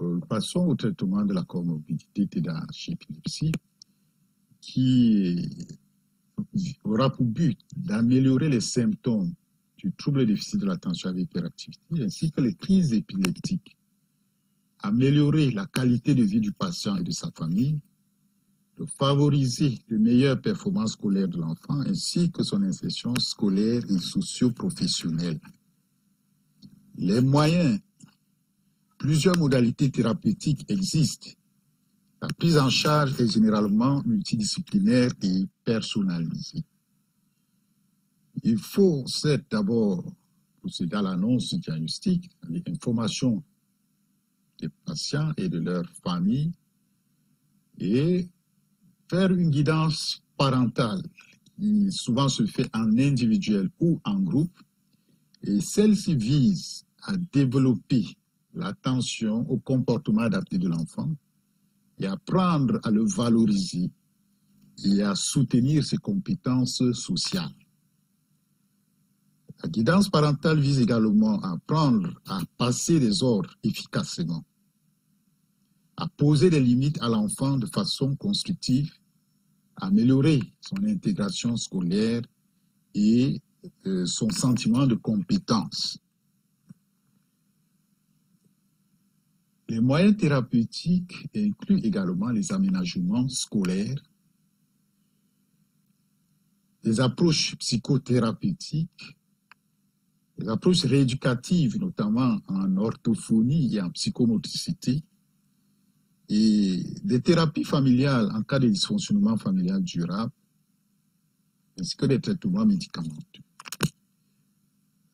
euh, passons au traitement de la comorbidité TDAH épilepsie, qui aura pour but d'améliorer les symptômes du trouble déficit de l'attention avec hyperactivité, ainsi que les crises épileptiques, améliorer la qualité de vie du patient et de sa famille, de favoriser de meilleures performances scolaires de l'enfant, ainsi que son insertion scolaire et socio-professionnelle. Les moyens Plusieurs modalités thérapeutiques existent. La prise en charge est généralement multidisciplinaire et personnalisée. Il faut d'abord procéder à l'annonce du diagnostic, l'information des patients et de leurs familles et faire une guidance parentale qui souvent se fait en individuel ou en groupe et celle-ci vise à développer l'attention au comportement adapté de l'enfant et apprendre à le valoriser et à soutenir ses compétences sociales. La guidance parentale vise également à apprendre à passer des ordres efficacement, à poser des limites à l'enfant de façon constructive, à améliorer son intégration scolaire et euh, son sentiment de compétence. Les moyens thérapeutiques incluent également les aménagements scolaires, les approches psychothérapeutiques, les approches rééducatives, notamment en orthophonie et en psychomotricité, et des thérapies familiales en cas de dysfonctionnement familial durable, ainsi que des traitements médicamenteux.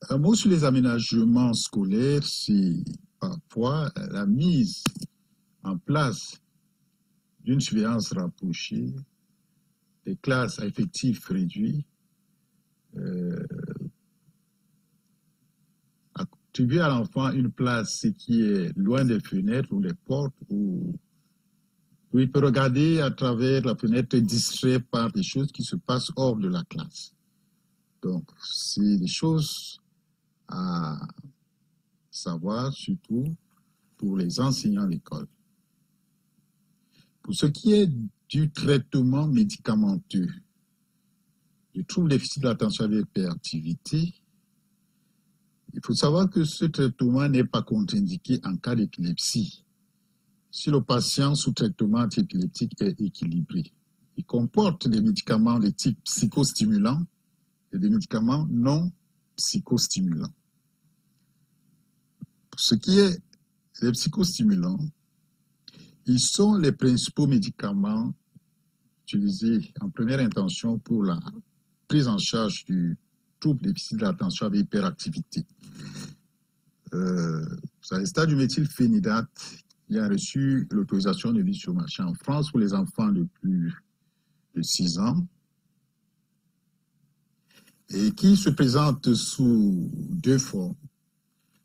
Un mot sur les aménagements scolaires, c'est parfois la mise en place d'une surveillance rapprochée, des classes à effectifs réduits, euh, attribuer à l'enfant une place qui est loin des fenêtres ou des portes, où, il peut regarder à travers la fenêtre distrait par des choses qui se passent hors de la classe. Donc, c'est des choses à savoir, surtout pour les enseignants à l'école. Pour ce qui est du traitement médicamenteux du trouble déficit de l'attention avec hyperactivité, il faut savoir que ce traitement n'est pas contre-indiqué en cas d'épilepsie. Si le patient sous traitement antiépileptique est équilibré, il comporte des médicaments de type psychostimulant et des médicaments non psychostimulants. Pour ce qui est des psychostimulants, ils sont les principaux médicaments utilisés en première intention pour la prise en charge du déficit de l'attention avec hyperactivité. Euh, le stade du méthylphénidate qui a reçu l'autorisation de mise sur le marché en France pour les enfants de plus de 6 ans et qui se présente sous deux formes.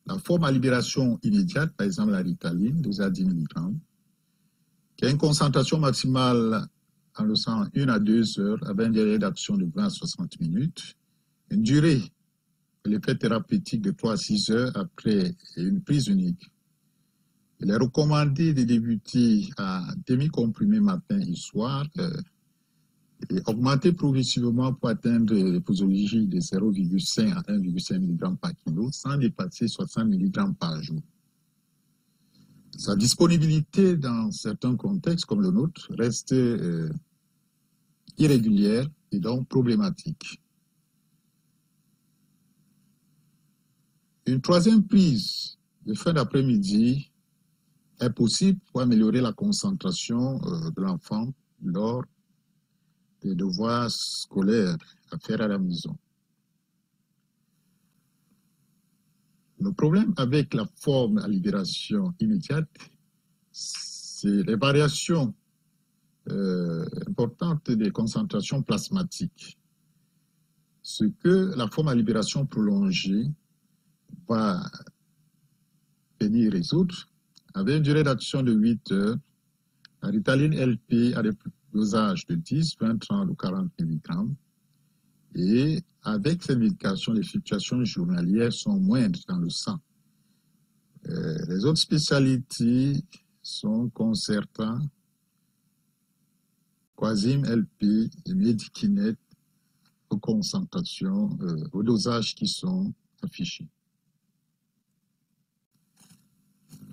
La forme à libération immédiate, par exemple la ritaline, 2 à 10 mg, qui a une concentration maximale en le sang 1 à 2 heures avec un délai d'action de 20 à 60 minutes, durée de l'effet thérapeutique de 3 à 6 heures après une prise unique. Il est recommandé de débuter à demi-comprimé matin et soir euh, et augmenter progressivement pour atteindre les posologies de 0,5 à 1,5 mg par kilo sans dépasser 60 mg par jour. Sa disponibilité dans certains contextes comme le nôtre reste euh, irrégulière et donc problématique. Une troisième prise de fin d'après-midi est possible pour améliorer la concentration euh, de l'enfant lors des devoirs scolaires à faire à la maison. Le problème avec la forme à libération immédiate, c'est les variations euh, importantes des concentrations plasmatiques. Ce que la forme à libération prolongée va venir résoudre, avec une durée d'action de 8 heures, la ritaline LP a des dosages de 10, 20, 30 ou 40 mg, et avec cette médication, les fluctuations journalières sont moindres dans le sang. Euh, les autres spécialités sont concertant, Quasim LP et Medikinet aux concentrations, euh, aux dosages qui sont affichés.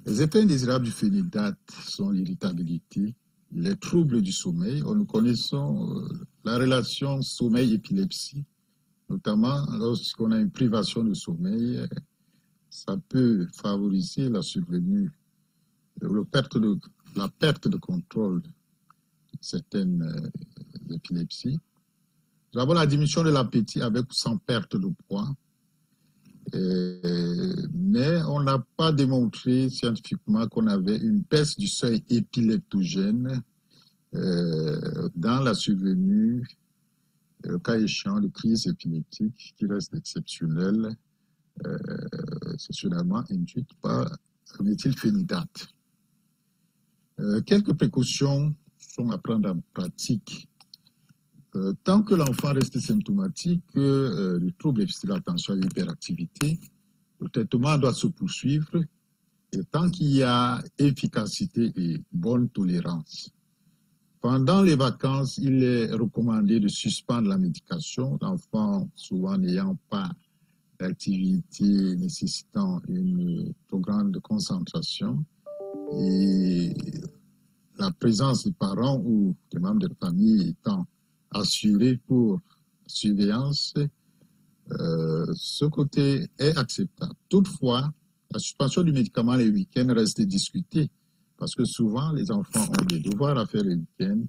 Les effets indésirables du phénidate sont l'irritabilité, les troubles du sommeil. Nous connaissons euh, la relation sommeil-épilepsie, notamment lorsqu'on a une privation de sommeil, ça peut favoriser la survenue, la perte de, la perte de contrôle de certaines euh, épilepsies. Nous avons la diminution de l'appétit avec sans perte de poids. Mais on n'a pas démontré scientifiquement qu'on avait une baisse du seuil épileptogène euh, dans la survenue, le euh, cas échéant, de crise épileptique qui reste exceptionnelle, euh, exceptionnellement induite par le méthylphénidate. Quelques précautions sont à prendre en pratique. Tant que l'enfant reste symptomatique euh, du trouble de l'attention et l'hyperactivité, le traitement doit se poursuivre. Et tant qu'il y a efficacité et bonne tolérance. Pendant les vacances, il est recommandé de suspendre la médication, l'enfant souvent n'ayant pas d'activité nécessitant une trop grande concentration. Et la présence des parents ou des membres de la famille étant assurés pour surveillance, euh, ce côté est acceptable. Toutefois, la suspension du médicament les week-ends reste discutée parce que souvent, les enfants ont des devoirs à faire le week-end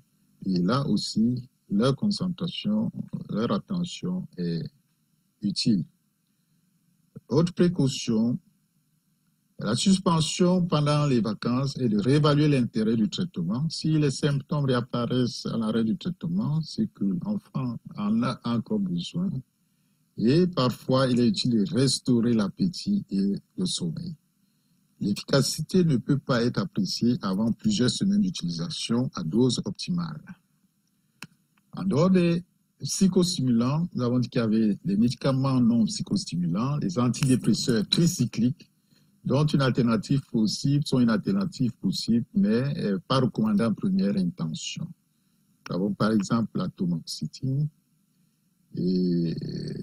et là aussi, leur concentration, leur attention est utile. Autre précaution, la suspension pendant les vacances est de réévaluer l'intérêt du traitement. Si les symptômes réapparaissent à l'arrêt du traitement, c'est que l'enfant en a encore besoin. Et parfois, il est utile de restaurer l'appétit et le sommeil. L'efficacité ne peut pas être appréciée avant plusieurs semaines d'utilisation à dose optimale. En dehors des psychostimulants, nous avons dit qu'il y avait des médicaments non psychostimulants, les antidépresseurs tricycliques, dont une alternative possible, sont une alternative possible, mais euh, pas recommandée en première intention. Nous avons par exemple la tomoxétine, et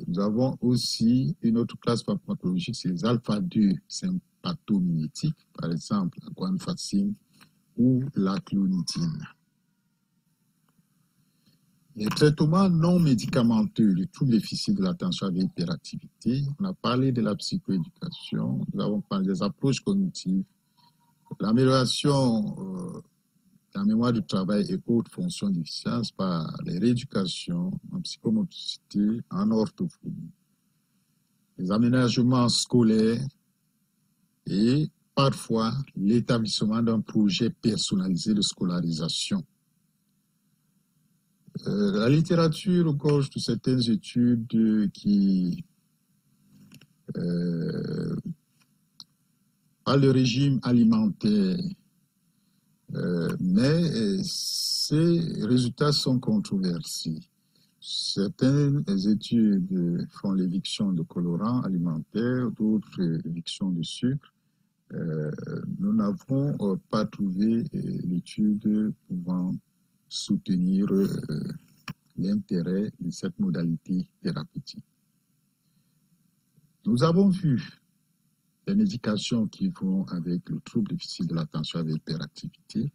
nous avons aussi une autre classe pharmacologique, c'est les alpha-2 sympathomimétiques, par exemple la guanfacine ou la clonidine. Les traitements non médicamenteux du trouble difficile de l'attention avec hyperactivité, on a parlé de la psychoéducation, nous avons parlé des approches cognitives, l'amélioration euh, de la mémoire du travail et autres fonctions d'efficience par les rééducations en psychomotricité, en orthophonie, les aménagements scolaires et parfois l'établissement d'un projet personnalisé de scolarisation euh, la littérature gauche de certaines études qui euh, parlent de régime alimentaire, euh, mais ces résultats sont controversés. Certaines études font l'éviction de colorants alimentaires, d'autres l'éviction de sucre. nous n'avons pas trouvé l'étude pouvant soutenir euh, l'intérêt de cette modalité thérapeutique. Nous avons vu les médications qui vont avec le trouble difficile de l'attention avec l'hyperactivité,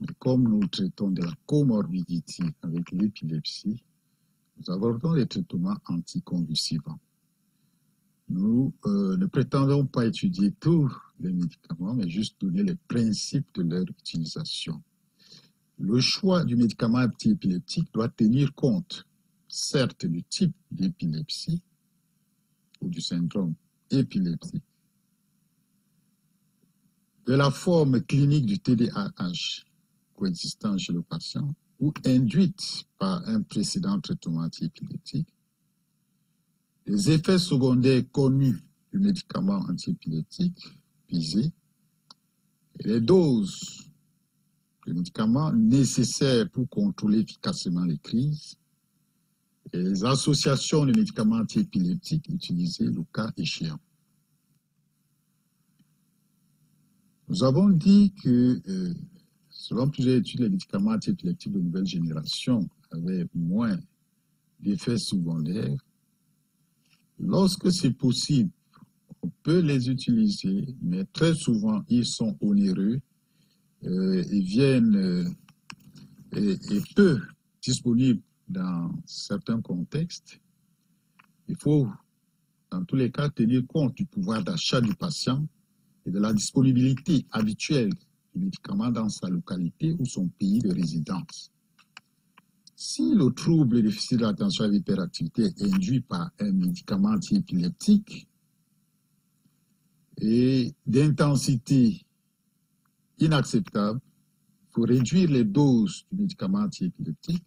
mais comme nous traitons de la comorbidité avec l'épilepsie, nous abordons les traitements anticonvulsivants. Nous euh, ne prétendons pas étudier tous les médicaments, mais juste donner les principes de leur utilisation. Le choix du médicament antiépileptique doit tenir compte, certes, du type d'épilepsie ou du syndrome épileptique, de la forme clinique du TDAH coexistant chez le patient ou induite par un précédent traitement antiépileptique, les effets secondaires connus du médicament antiépileptique visé et les doses les médicaments nécessaires pour contrôler efficacement les crises et les associations de médicaments antiépileptiques utilisés le cas échéant. Nous avons dit que, euh, selon plusieurs études, les médicaments antiépileptiques de nouvelle génération avaient moins d'effets secondaires. Lorsque c'est possible, on peut les utiliser, mais très souvent, ils sont onéreux euh, ils viennent euh, et, peu disponibles dans certains contextes, il faut dans tous les cas tenir compte du pouvoir d'achat du patient et de la disponibilité habituelle du médicament dans sa localité ou son pays de résidence. Si le trouble difficile d'attention à l'hyperactivité est induit par un médicament antiépileptique et d'intensité inacceptable. Il faut réduire les doses du médicament antiépileptique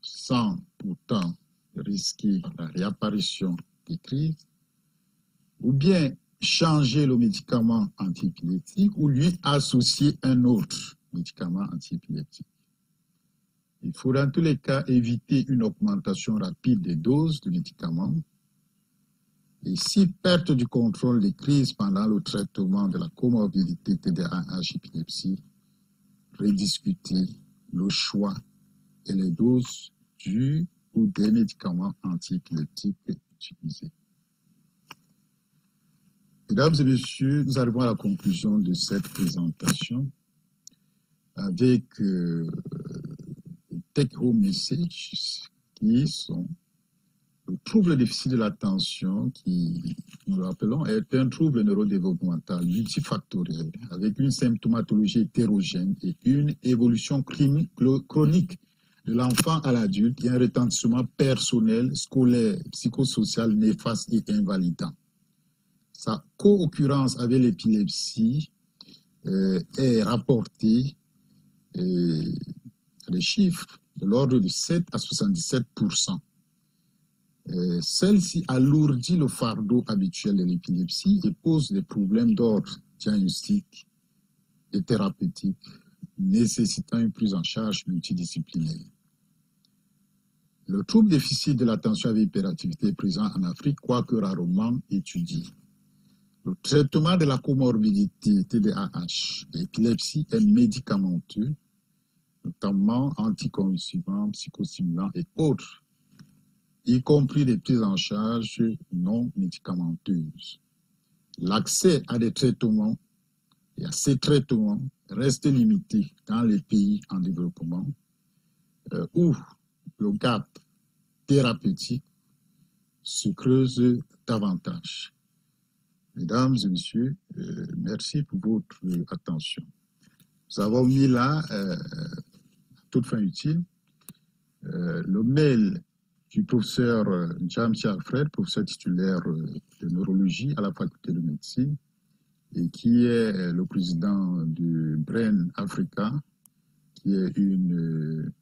sans pourtant risquer la réapparition des crises, ou bien changer le médicament antiépileptique ou lui associer un autre médicament antiépileptique. Il faut dans tous les cas éviter une augmentation rapide des doses du médicament si perte du contrôle des crises pendant le traitement de la comorbidité TDAH épilepsie, rediscuter le choix et les doses du ou des médicaments antiépileptiques utilisés. Mesdames et messieurs, nous arrivons à la conclusion de cette présentation avec euh, take-home messages qui sont le trouble déficit de l'attention, qui, nous le rappelons, est un trouble neurodéveloppemental multifactoriel avec une symptomatologie hétérogène et une évolution chronique de l'enfant à l'adulte, a un retentissement personnel, scolaire, psychosocial néfaste et invalidant. Sa co-occurrence avec l'épilepsie euh, est rapportée, euh, les chiffres, de l'ordre de 7 à 77 euh, Celle-ci alourdit le fardeau habituel de l'épilepsie et pose des problèmes d'ordre diagnostique et thérapeutique nécessitant une prise en charge multidisciplinaire. Le trouble déficit de l'attention avec hyperactivité est présent en Afrique, quoique rarement étudié. Le traitement de la comorbidité TDAH et épilepsie est médicamenteux, notamment anticonvulsivants, psychostimulants et autres, y compris des prises en charge non médicamenteuses. L'accès à des traitements et à ces traitements reste limité dans les pays en développement euh, où le gap thérapeutique se creuse davantage. Mesdames et messieurs, euh, merci pour votre attention. Nous avons mis là, euh, toute fin utile, le mail du professeur James Alfred, professeur titulaire de neurologie à la faculté de médecine, et qui est le président du Brain Africa, qui est une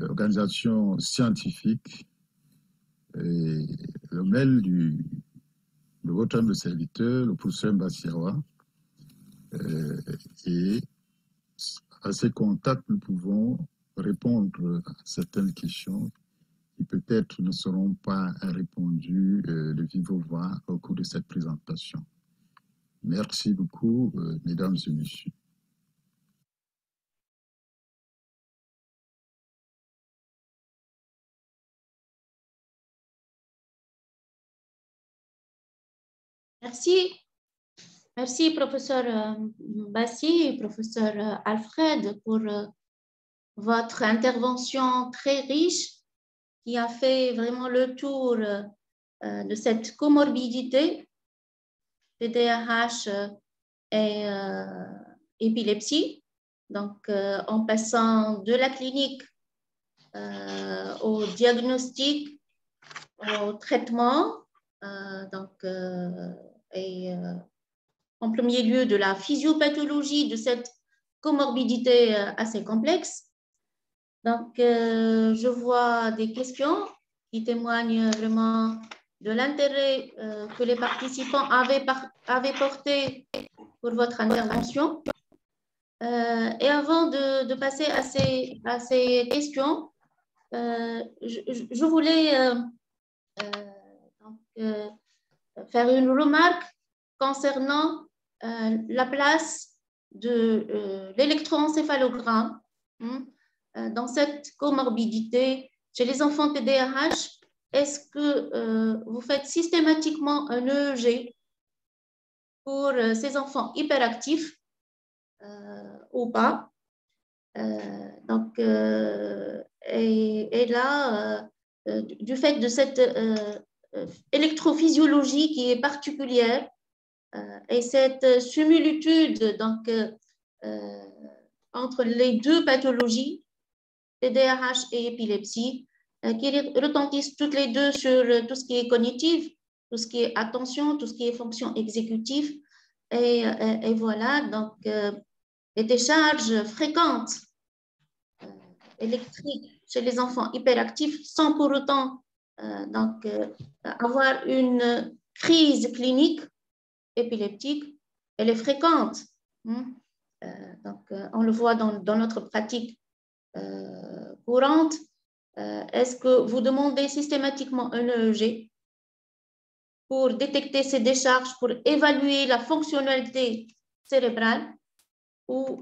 organisation scientifique. Et le mail du, de votre de serviteur, le professeur Mbassiawa, euh, et à ces contacts, nous pouvons répondre à certaines questions qui peut-être ne seront pas répondues euh, de vive voix au cours de cette présentation. Merci beaucoup, euh, mesdames et messieurs. Merci. Merci, professeur euh, Bassi professeur euh, Alfred, pour votre intervention très riche qui a fait vraiment le tour de cette comorbidité, TDAH et épilepsie. Donc, en passant de la clinique au diagnostic, au traitement, donc, et euh, en premier lieu de la physiopathologie de cette comorbidité euh, assez complexe. Donc, euh, je vois des questions qui témoignent vraiment de l'intérêt que les participants avaient, porté pour votre intervention. et avant de, passer à ces, questions, je, voulais faire une remarque concernant euh, la place de euh, l'électroencéphalogramme hein, euh, dans cette comorbidité chez les enfants TDAH. Est-ce que vous faites systématiquement un EEG pour ces enfants hyperactifs ou pas? Donc, et, et, là, du fait de cette euh, électrophysiologie qui est particulière euh, et cette similitude donc, euh, entre les deux pathologies, TDAH et épilepsie, qui retentissent toutes les deux sur tout ce qui est cognitif, tout ce qui est attention, tout ce qui est fonction exécutive. Et, et, voilà, donc les décharges fréquentes électriques chez les enfants hyperactifs sans pour autant euh, donc, euh, avoir une crise clinique épileptique, elle est fréquente. Hein. Euh, donc, on le voit dans, dans notre pratique courante. Est-ce que vous demandez systématiquement un EEG pour détecter ces décharges, pour évaluer la fonctionnalité cérébrale ou,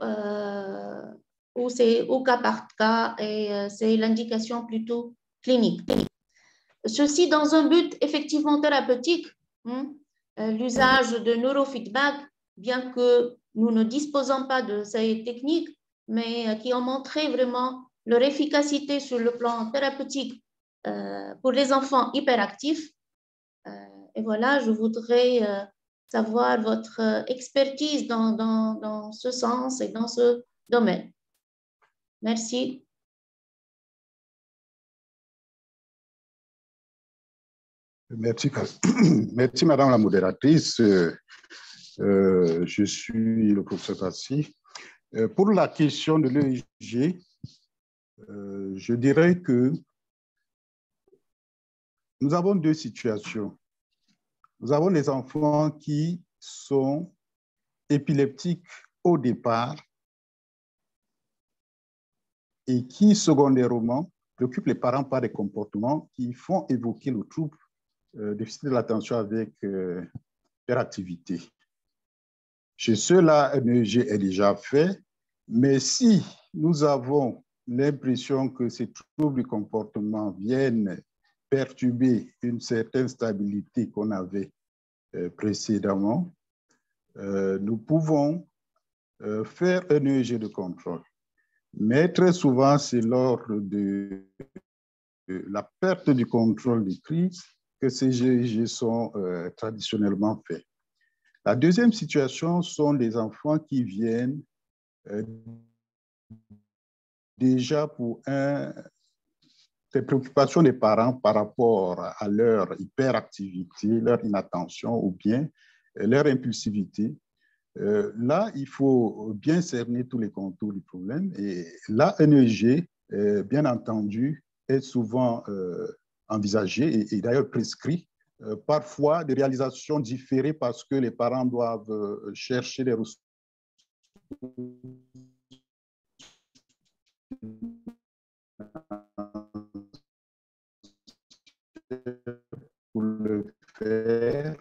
ou c'est au cas par cas et c'est l'indication plutôt clinique? Ceci dans un but effectivement thérapeutique, hein, euh, l'usage de neurofeedback, bien que nous ne disposons pas de ces techniques, mais euh, qui ont montré vraiment leur efficacité sur le plan thérapeutique euh, pour les enfants hyperactifs. Euh, et voilà, je voudrais savoir votre expertise dans, dans, dans, ce sens et dans ce domaine. Merci. Merci, (coughs) Merci Madame la modératrice. je suis le professeur Tassi. Euh, pour la question de l'EIG, euh, je dirais que nous avons deux situations. Nous avons les enfants qui sont épileptiques au départ et qui, secondairement, préoccupent les parents par des comportements qui font évoquer le trouble euh, déficit de l'attention avec euh, activité. Chez ceux-là, NEG est déjà fait, mais si nous avons l'impression que ces troubles du comportement viennent perturber une certaine stabilité qu'on avait euh, précédemment, euh, nous pouvons euh, faire un EEG de contrôle. Mais très souvent, c'est lors de, la perte du contrôle des crises que ces EEG sont traditionnellement faits. La deuxième situation sont des enfants qui viennent déjà pour un, des préoccupations des parents par rapport à leur hyperactivité, leur inattention ou bien euh, leur impulsivité. Euh, là, il faut bien cerner tous les contours du problème. Et là, NEG, euh, bien entendu, est souvent envisagé et d'ailleurs prescrit. Parfois, des réalisations différées parce que les parents doivent chercher des ressources pour le faire,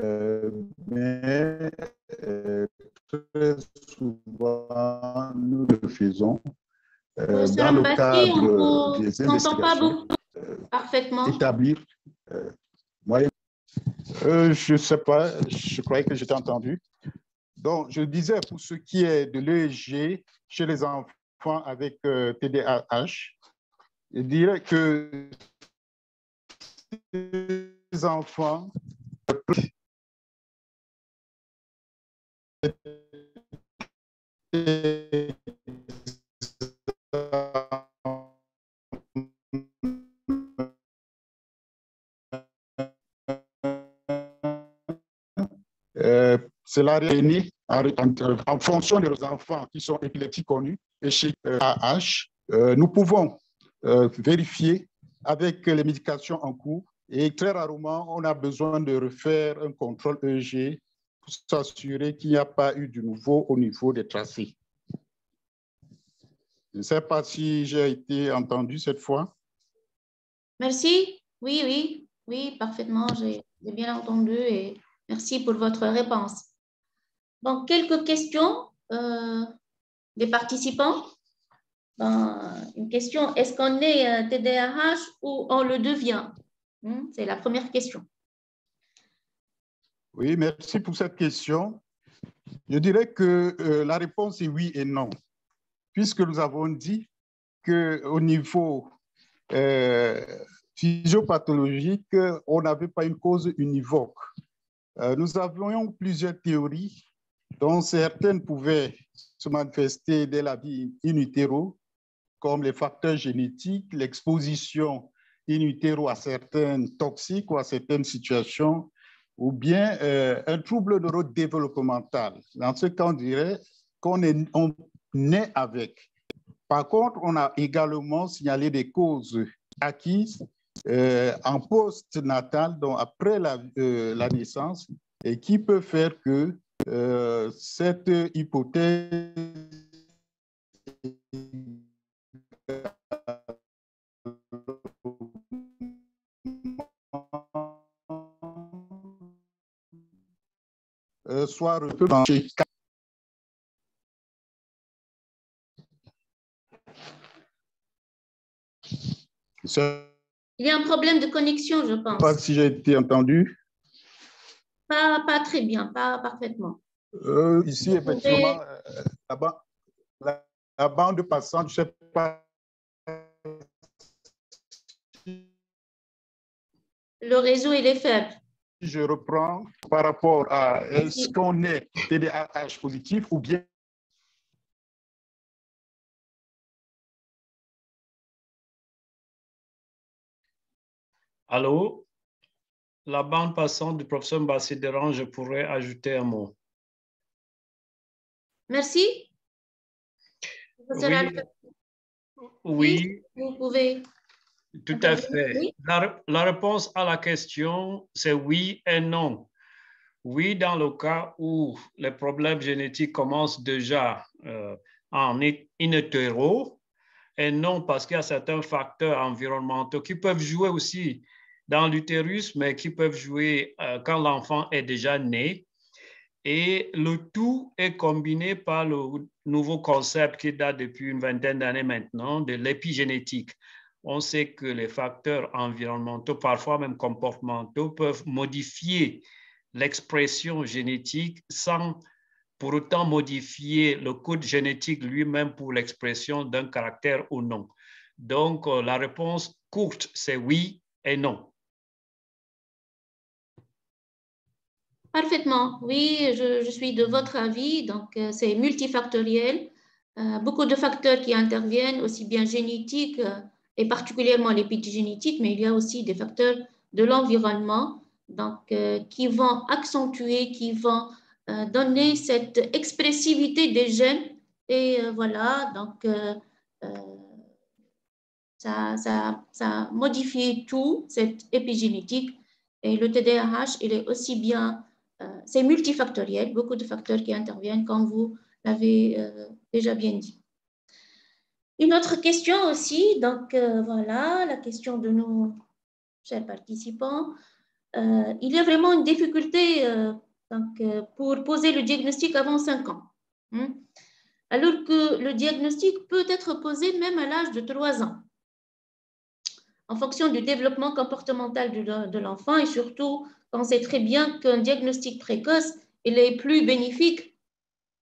euh, mais euh, très souvent nous le faisons euh, dans le cadre des investigations. Parfaitement. Établir. moi, je ne sais pas, je croyais que j'étais entendu. Donc, je disais, pour ce qui est de l'EEG chez les enfants avec TDAH, je dirais que les enfants euh, cela réunit en, en, fonction des enfants qui sont épileptiques connus et chez AH, nous pouvons vérifier avec les médications en cours. Et très rarement, on a besoin de refaire un contrôle EG pour s'assurer qu'il n'y a pas eu du nouveau au niveau des tracés. Je ne sais pas si j'ai été entendu cette fois. Merci. Oui, oui, oui, parfaitement. J'ai bien entendu et merci pour votre réponse. Donc, quelques questions euh, des participants. Ben, une question, est-ce qu'on est TDAH ou on le devient? Hmm, C'est la première question. Oui, merci pour cette question. Je dirais que euh, la réponse est oui et non, puisque nous avons dit qu'au niveau euh, physiopathologique, on n'avait pas une cause univoque. Euh, nous avions plusieurs théories, dont certaines pouvaient se manifester dès la vie in utero, comme les facteurs génétiques, l'exposition in utero à certains toxiques ou à certaines situations, ou bien euh, un trouble neurodéveloppemental. Dans ce cas, on dirait qu'on est, on naît avec. Par contre, on a également signalé des causes acquises euh, en post-natal, donc après la, euh, la, naissance, et qui peut faire que cette hypothèse euh, soit Il y a un problème de connexion, je pense. Pas si j'ai été entendu. Pas, pas très bien, pas parfaitement. Euh, ici, effectivement, euh, là-bas, la, la, bande passante, je ne sais pas le réseau il est faible. Je reprends par rapport à est-ce qu'on est TDAH positif ou bien Allô? La bande passante du professeur Mbassi-Deran, je pourrais ajouter un mot. Merci. Oui. Oui, Vous pouvez. tout à fait. Oui. La, la réponse à la question, c'est oui et non. Oui, dans le cas où les problèmes génétiques commencent déjà euh, en in in utero, et non parce qu'il y a certains facteurs environnementaux qui peuvent jouer aussi dans l'utérus, mais qui peuvent jouer euh, quand l'enfant est déjà né. Et le tout est combiné par le nouveau concept qui date depuis une vingtaine d'années maintenant de l'épigénétique. On sait que les facteurs environnementaux, parfois même comportementaux, peuvent modifier l'expression génétique sans pour autant modifier le code génétique lui-même pour l'expression d'un caractère ou non. Donc, euh, la réponse courte, c'est oui et non. Parfaitement. Oui, je, suis de votre avis. Donc, euh, c'est multifactoriel. Euh, beaucoup de facteurs qui interviennent, aussi bien génétiques euh, et particulièrement l'épigénétique, mais il y a aussi des facteurs de l'environnement donc, qui vont accentuer, qui vont donner cette expressivité des gènes. Et voilà, donc, ça, ça, ça modifie tout, cette épigénétique. Et le TDAH, il est aussi bien, c'est multifactoriel, beaucoup de facteurs qui interviennent, comme vous l'avez euh, déjà bien dit. Une autre question aussi, donc euh, voilà, la question de nos chers participants. Euh, il y a vraiment une difficulté euh, donc, euh, pour poser le diagnostic avant 5 ans. hein. alors que le diagnostic peut être posé même à l'âge de 3 ans en fonction du développement comportemental de, l'enfant et surtout quand on sait très bien qu'un diagnostic précoce il est plus bénéfique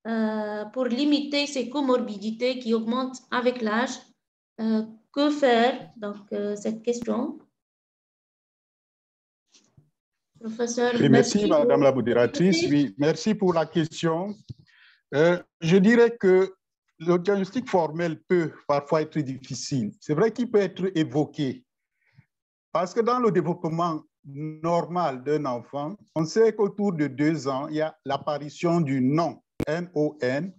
euh, pour limiter ces comorbidités qui augmentent avec l'âge. Euh, que faire? Donc, euh, cette question. Professeur. Oui, merci, Bassi, Madame la modératrice. Oui, merci pour la question. Je dirais que le diagnostic formel peut parfois être difficile. C'est vrai qu'il peut être évoqué. Parce que dans le développement normal d'un enfant, on sait qu'autour de deux ans, il y a l'apparition du nom, N-O-N,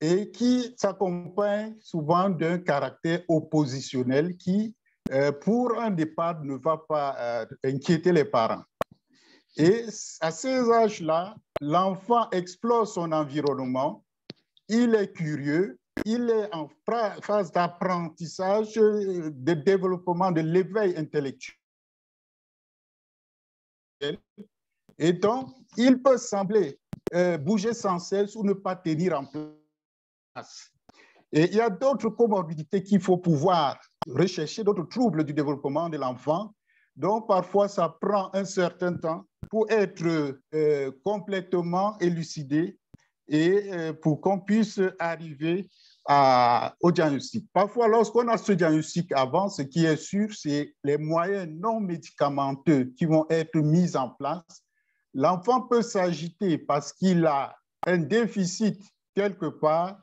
et qui s'accompagne souvent d'un caractère oppositionnel qui, euh, pour un départ, ne va pas euh, inquiéter les parents. Et à ces âges-là, l'enfant explore son environnement, il est curieux, il est en phase d'apprentissage, euh, de développement de l'éveil intellectuel. Et donc, il peut sembler euh, bouger sans cesse ou ne pas tenir en place. Et il y a d'autres comorbidités qu'il faut pouvoir rechercher, d'autres troubles du développement de l'enfant. Donc, parfois, ça prend un certain temps pour être euh, complètement élucidé et euh, pour qu'on puisse arriver au diagnostic. Parfois, lorsqu'on a ce diagnostic avant, ce qui est sûr, c'est les moyens non médicamenteux qui vont être mis en place. L'enfant peut s'agiter parce qu'il a un déficit quelque part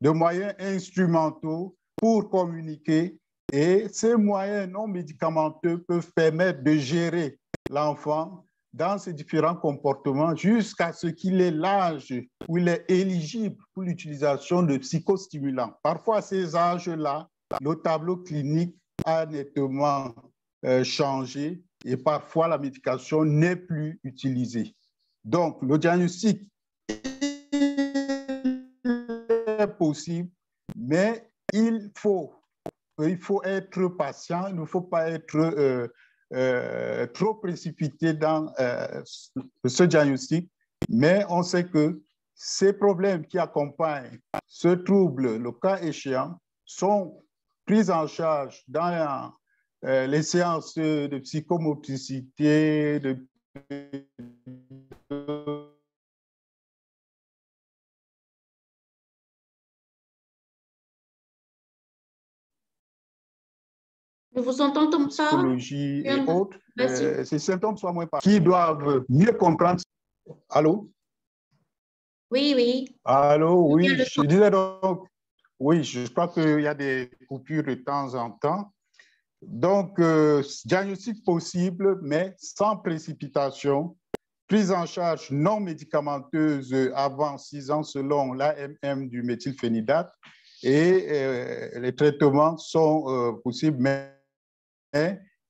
de moyens instrumentaux pour communiquer et ces moyens non médicamenteux peuvent permettre de gérer l'enfant dans ses différents comportements jusqu'à ce qu'il ait l'âge où il est éligible pour l'utilisation de psychostimulants. Parfois, à ces âges-là, le tableau clinique a nettement euh, changé et parfois la médication n'est plus utilisée. Donc, le diagnostic est possible, mais il faut, il faut être patient, il ne faut pas être euh, euh, trop précipité dans euh, ce diagnostic, mais on sait que ces problèmes qui accompagnent ce trouble, le cas échéant, sont pris en charge dans euh, les séances de psychomotricité, de Nous vous entendons pas. psychologie et autres, euh, ces symptômes soient moins qui doivent mieux comprendre. Allô? Oui, oui. Allô, oui, je disais donc, oui, je crois qu'il y a des coupures de temps en temps. Donc, euh, diagnostic possible, mais sans précipitation. Prise en charge non médicamenteuse avant 6 ans selon l'AMM du méthylphénidate. Et euh, les traitements sont euh, possibles, mais,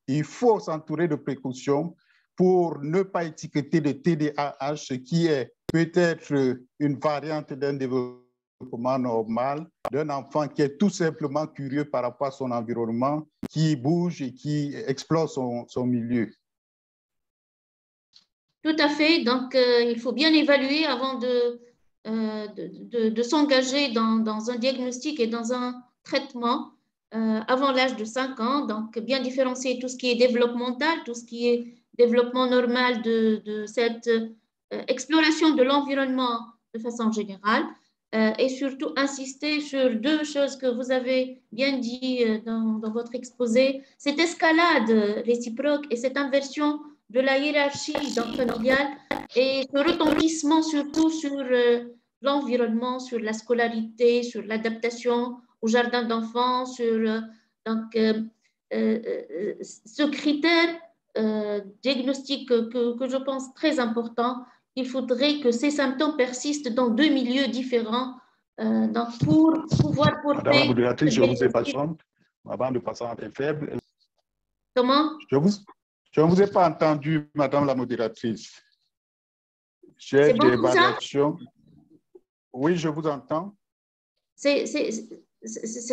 il faut s'entourer de précautions pour ne pas étiqueter de TDAH, ce qui est peut-être une variante d'un développement normal d'un enfant qui est tout simplement curieux par rapport à son environnement, qui bouge et qui explore son, milieu. Tout à fait. Donc, euh, il faut bien évaluer avant de, euh, de, de, s'engager dans, dans, un diagnostic et dans un traitement euh, avant l'âge de 5 ans. Donc, bien différencier tout ce qui est développemental, tout ce qui est développement normal de, cette exploration de l'environnement de façon générale euh, et surtout insister sur deux choses que vous avez bien dit euh, dans, votre exposé. Cette escalade réciproque et cette inversion de la hiérarchie familiale et ce retentissement surtout sur euh, l'environnement, sur la scolarité, sur l'adaptation au jardin d'enfants, sur donc, ce critère diagnostic que, que je pense très important il faudrait que ces symptômes persistent dans deux milieux différents euh, donc pour pouvoir porter... Madame la modératrice, je vous ai patiente. Ma bande passante est faible. Comment? Je vous, je ne vous ai pas entendu, Madame la modératrice. J'ai des variations. Oui, je vous entends. C'est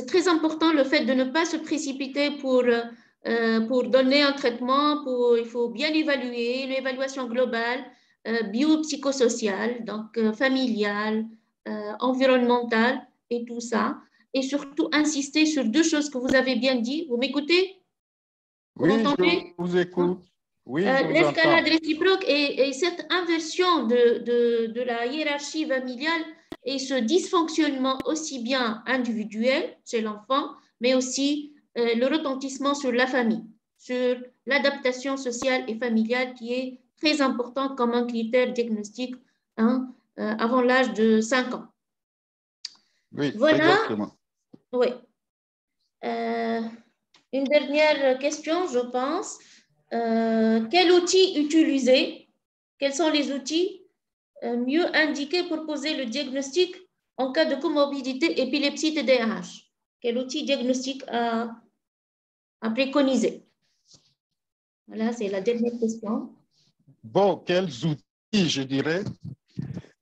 très important le fait de ne pas se précipiter pour, euh, pour donner un traitement. Pour, il faut bien évaluer l'évaluation globale euh, biopsychosocial, donc euh, familial, euh, environnemental et tout ça. Et surtout insister sur deux choses que vous avez bien dit. Vous m'écoutez? Vous Oui, je vous écoute. Oui, L'escalade réciproque et, cette inversion de, de, de, la hiérarchie familiale et ce dysfonctionnement aussi bien individuel chez l'enfant, mais aussi le retentissement sur la famille, sur l'adaptation sociale et familiale qui est très important comme un critère diagnostique hein, euh, avant l'âge de 5 ans. Oui, voilà. Exactement. Oui. Euh, une dernière question, je pense. Euh, quel outil utiliser? Quels sont les outils mieux indiqués pour poser le diagnostic en cas de comorbidité épilepsie TDAH Quel outil diagnostique à, à préconiser? Voilà, c'est la dernière question. Bon, quels outils, je dirais.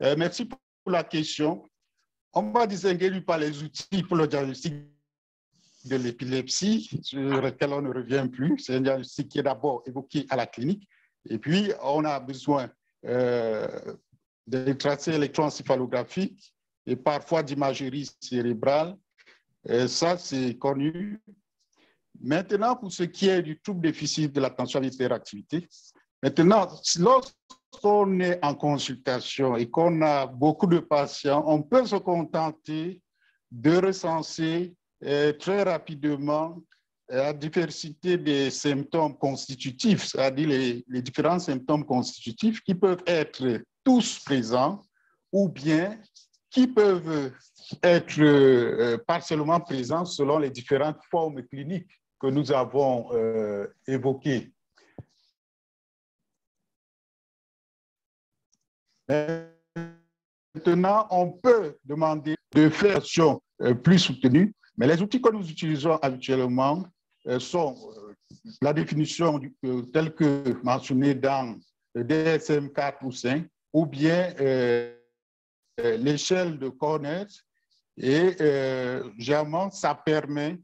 Euh, merci pour la question. On va distinguer par les outils pour le diagnostic de l'épilepsie, sur lequel on ne revient plus. C'est un diagnostic qui est d'abord évoqué à la clinique. Et puis, on a besoin euh, de tracés électroencéphalographiques et parfois d'imagerie cérébrale. Ça, c'est connu. Maintenant, pour ce qui est du trouble déficit de l'attention à l'hyperactivité, Maintenant, lorsqu'on est en consultation et qu'on a beaucoup de patients, on peut se contenter de recenser euh, très rapidement euh, la diversité des symptômes constitutifs, c'est-à-dire les, différents symptômes constitutifs qui peuvent être tous présents ou bien qui peuvent être euh, partiellement présents selon les différentes formes cliniques que nous avons évoquées. Maintenant, on peut demander de faire une euh, plus soutenue, mais les outils que nous utilisons habituellement euh, sont euh, la définition telle que mentionnée dans le DSM 4 ou 5, ou bien l'échelle de Cornet. Et généralement, ça permet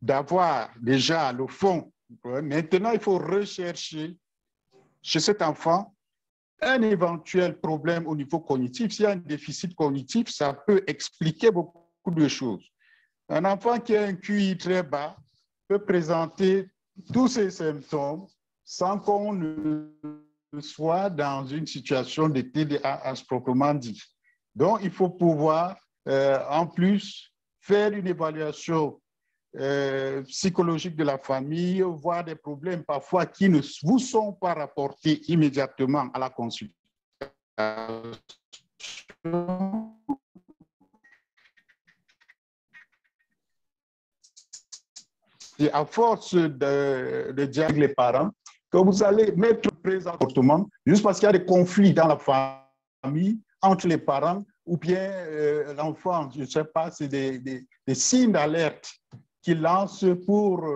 d'avoir déjà le fond. Maintenant, il faut rechercher chez cet enfant un éventuel problème au niveau cognitif, s'il y a un déficit cognitif, ça peut expliquer beaucoup de choses. Un enfant qui a un QI très bas peut présenter tous ces symptômes sans qu'on ne soit dans une situation de TDAH proprement dit. Donc, il faut pouvoir, euh, en plus, faire une évaluation euh, psychologique de la famille, voir des problèmes parfois qui ne vous sont pas rapportés immédiatement à la consultation. c'est à force de, de dire avec les parents que vous allez mettre présent comportement juste parce qu'il y a des conflits dans la famille entre les parents ou bien euh, l'enfant, je ne sais pas, c'est des, des, signes d'alerte qu'il lance pour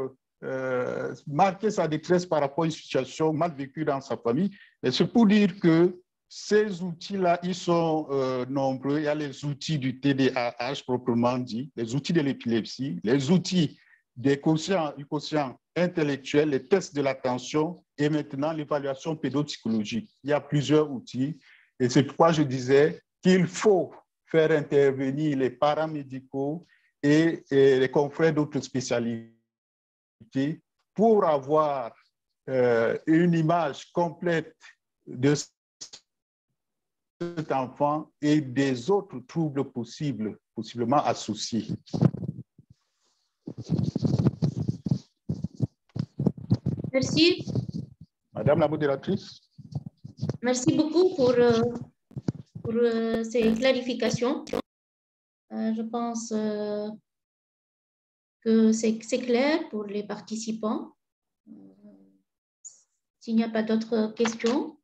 euh, marquer sa détresse par rapport à une situation mal vécue dans sa famille. Et c'est pour dire que ces outils-là, ils sont euh, nombreux. Il y a les outils du TDAH proprement dit, les outils de l'épilepsie, les outils des quotients, du quotient intellectuel, les tests de l'attention et maintenant l'évaluation pédopsychologique. Il y a plusieurs outils et c'est pourquoi je disais qu'il faut faire intervenir les paramédicaux et, et les confrères d'autres spécialités pour avoir euh, une image complète de cet enfant et des autres troubles possibles, possiblement associés. Merci. Madame la modératrice. Merci beaucoup pour, euh, euh, ces clarifications. Euh, je pense que c'est clair pour les participants. S'il n'y a pas d'autres questions,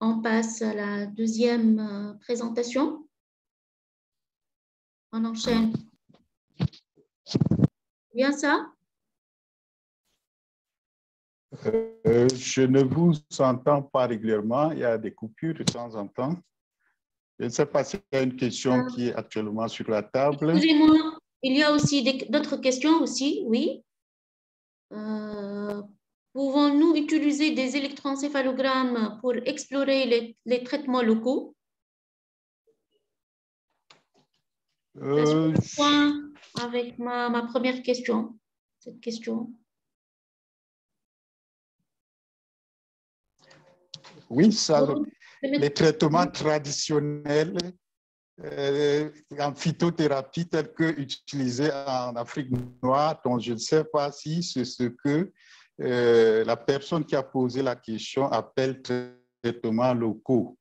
on passe à la deuxième présentation. On enchaîne. Bien ça? Euh, Je ne vous entends pas régulièrement. Il y a des coupures de temps en temps. Je ne sais pas s'il y a une question ah. qui est actuellement sur la table. Excusez-moi, il y a aussi d'autres questions aussi, oui. Euh, Pouvons-nous utiliser des électroencéphalogrammes pour explorer les, traitements locaux? Euh... point avec ma, ma, première question, cette question? Oui, ça, les traitements traditionnels euh, en phytothérapie tels que utilisés en Afrique noire, dont je ne sais pas si c'est ce que euh, la personne qui a posé la question appelle traitements locaux.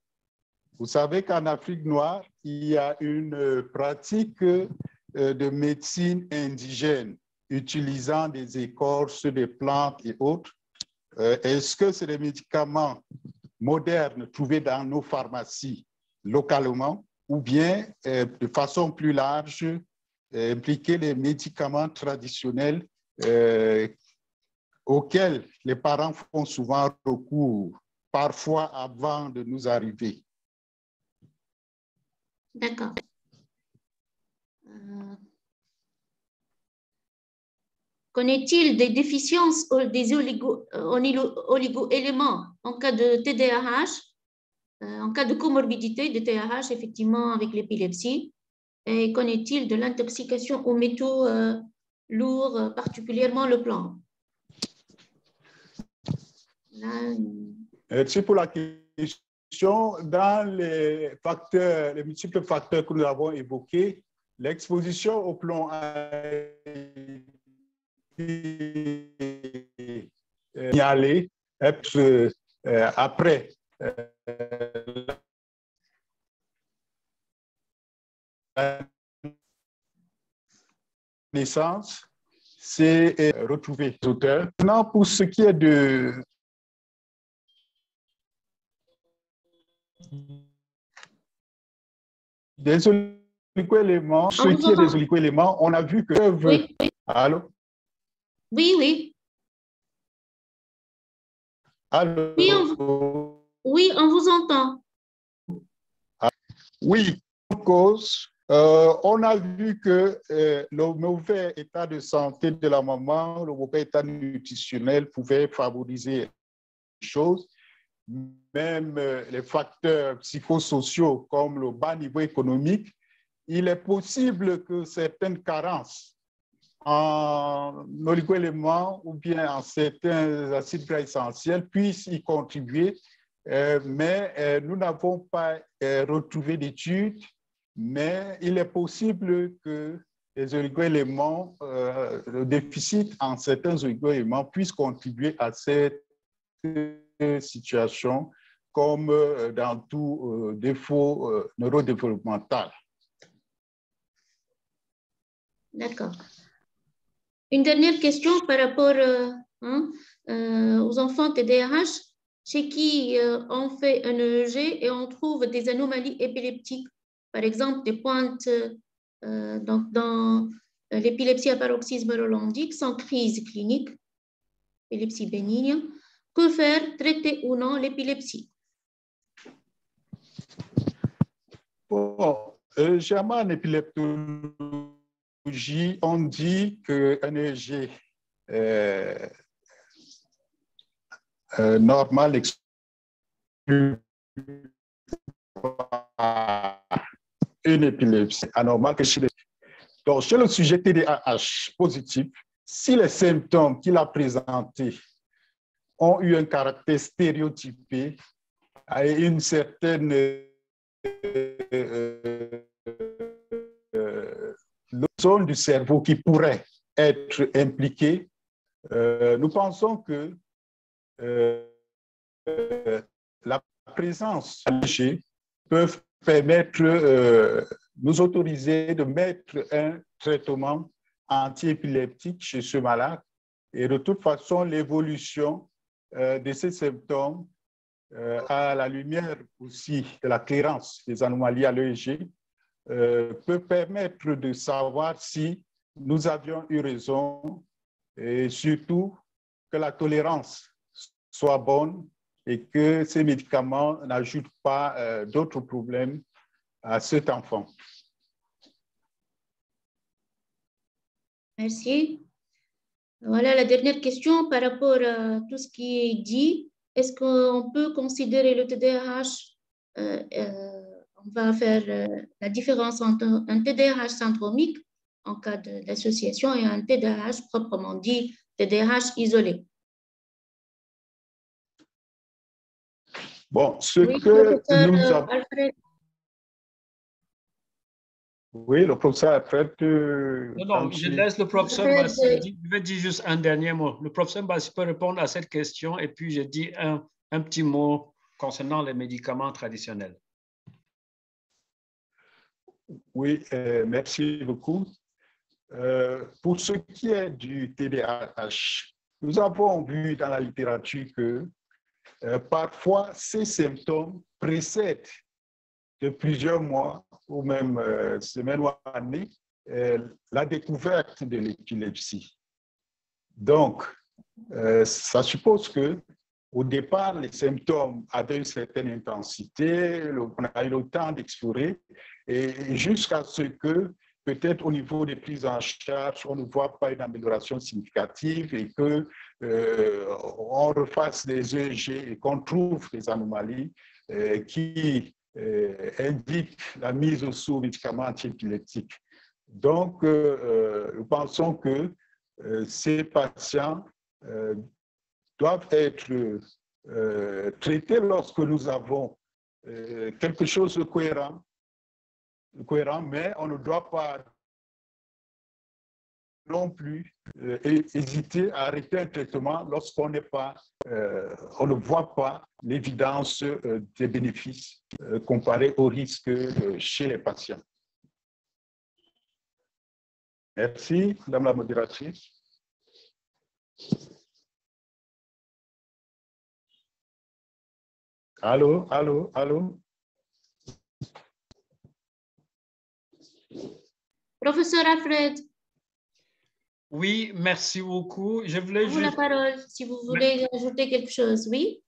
Vous savez qu'en Afrique noire, il y a une pratique euh, de médecine indigène utilisant des écorces, des plantes et autres. Est-ce que c'est des médicaments modernes trouvés dans nos pharmacies localement ou bien de façon plus large impliquer les médicaments traditionnels auxquels les parents font souvent recours, parfois avant de nous arriver. D'accord. Euh, Connaît-il des déficiences des oligo-éléments en cas de TDAH, euh, en cas de comorbidité de TDAH, effectivement, avec l'épilepsie? Et connaît-il de l'intoxication aux métaux euh, lourds, particulièrement le plomb Merci pour la question. Dans les facteurs, les multiples facteurs que nous avons évoqués, l'exposition au plomb été signalée euh, après euh, la naissance, c'est euh, retrouvé auteurs. Maintenant, pour ce qui est de des oligo-éléments, ce qui est des oligo-éléments, on a vu que... Oui. Allô? Oui, oui. Allô? Oui, on, oui, on vous entend. Oui, cause, euh, on a vu que euh, le mauvais état de santé de la maman, le mauvais état nutritionnel pouvait favoriser les choses même euh, les facteurs psychosociaux comme le bas niveau économique, il est possible que certaines carences en oligo-éléments ou bien en certains acides gras essentiels puissent y contribuer, euh, mais euh, nous n'avons pas retrouvé d'études, mais il est possible que les oligo-éléments, le déficit en certains oligo-éléments puisse contribuer à cette situation comme euh, dans tout euh, défaut euh, neurodéveloppemental. D'accord. Une dernière question par rapport hein, aux enfants TDAH chez qui on fait un EEG et on trouve des anomalies épileptiques, par exemple des pointes dans l'épilepsie à paroxysme rolandique sans crise clinique, épilepsie bénigne. Que faire, traiter ou non l'épilepsie? Bon, euh, jamais en épileptologie, on dit qu'un EEG euh, euh, normal exclut une épilepsie anormale que chez les... Donc, chez le sujet TDAH positif, si les symptômes qu'il a présentés ont eu un caractère stéréotypé et une certaine euh, zone du cerveau qui pourrait être impliquée, euh, nous pensons que euh, la présence de peuvent permettre, euh, nous autoriser de mettre un traitement antiépileptique chez ce malade. Et de toute façon, l'évolution de ces symptômes à la lumière aussi de la clairance des anomalies à l'EEG peut permettre de savoir si nous avions eu raison et surtout que la tolérance soit bonne et que ces médicaments n'ajoutent pas euh, d'autres problèmes à cet enfant. Merci. Voilà la dernière question par rapport à tout ce qui est dit. Est-ce qu'on peut considérer le TDAH, euh, euh, on va faire la différence entre un TDAH syndromique en cas d'association et un TDAH proprement dit, TDAH isolé Bon, ce que nous avons... Oui, le professeur Alfred. Euh, non, non, je laisse le professeur Bassi. Je vais dire juste un dernier mot. Le professeur Bassi peut répondre à cette question et puis je dis un, un petit mot concernant les médicaments traditionnels. Oui, euh, merci beaucoup. Euh, pour ce qui est du TDAH, nous avons vu dans la littérature que euh, parfois, ces symptômes précèdent de plusieurs mois ou même semaines ou années la découverte de l'épilepsie. Donc, ça suppose que au départ, les symptômes avaient une certaine intensité, on a eu le temps d'explorer, et jusqu'à ce que peut-être au niveau des prises en charge, on ne voit pas une amélioration significative et que euh, on refasse des EEG et qu'on trouve des anomalies euh, qui euh, indiquent la mise sous médicaments antiépileptiques. Donc, nous pensons que ces patients doivent être traités lorsque nous avons quelque chose de cohérent mais on ne doit pas non plus euh, hésiter à arrêter un traitement lorsqu'on n'est pas, euh, on ne voit pas l'évidence euh, des bénéfices comparés aux risques chez les patients. Merci, Madame la modératrice. Allô, allô, allô? Professeur Alfred. Oui, merci beaucoup. Je voulais juste... la parole si vous voulez ajouter quelque chose, oui?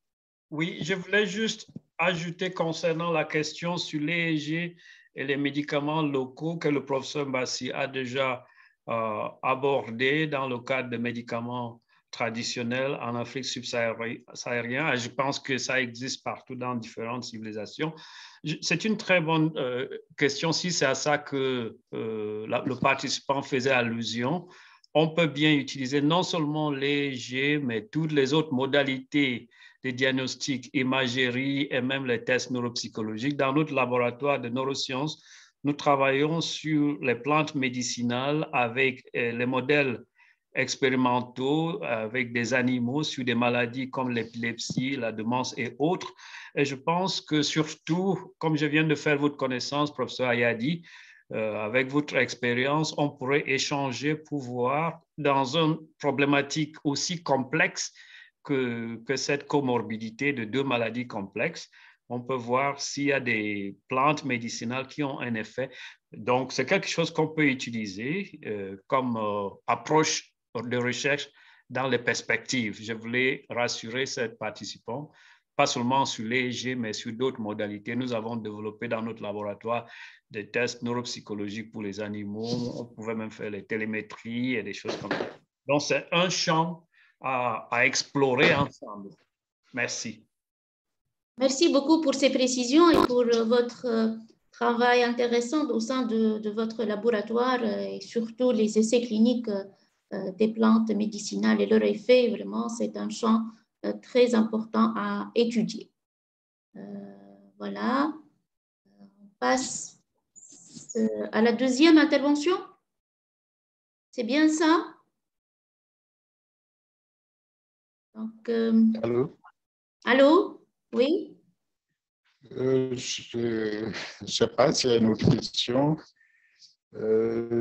Oui, je voulais juste ajouter concernant la question sur l'EEG et les médicaments locaux que le professeur Bassi a déjà euh, abordé dans le cadre des médicaments traditionnels en Afrique subsaharienne. Je pense que ça existe partout dans différentes civilisations. C'est une très bonne euh, question si c'est à ça que euh, le participant faisait allusion. On peut bien utiliser non seulement les mais toutes les autres modalités de diagnostic, imagerie et même les tests neuropsychologiques. Dans notre laboratoire de neurosciences, nous travaillons sur les plantes médicinales avec euh, les modèles expérimentaux avec des animaux sur des maladies comme l'épilepsie, la démence et autres. Et je pense que surtout, comme je viens de faire votre connaissance, professeur Ayadi, euh, avec votre expérience, on pourrait échanger pour voir dans une problématique aussi complexe que, que cette comorbidité de deux maladies complexes, on peut voir s'il y a des plantes médicinales qui ont un effet. Donc, c'est quelque chose qu'on peut utiliser euh, comme euh, approche de recherche dans les perspectives. Je voulais rassurer cette participant pas seulement sur l'EEG, mais sur d'autres modalités. Nous avons développé dans notre laboratoire des tests neuropsychologiques pour les animaux. On pouvait même faire les télémétries et des choses comme ça. Donc, c'est un champ à, explorer ensemble. Merci. Merci beaucoup pour ces précisions et pour votre euh, travail intéressant au sein de, votre laboratoire euh, et surtout les essais cliniques euh, des plantes médicinales et leur effet. Vraiment, c'est un champ euh, très important à étudier. Euh, voilà. On passe euh, à la deuxième intervention. C'est bien ça? Donc, allô? Allô? Oui? Je ne sais pas s'il y a une autre question.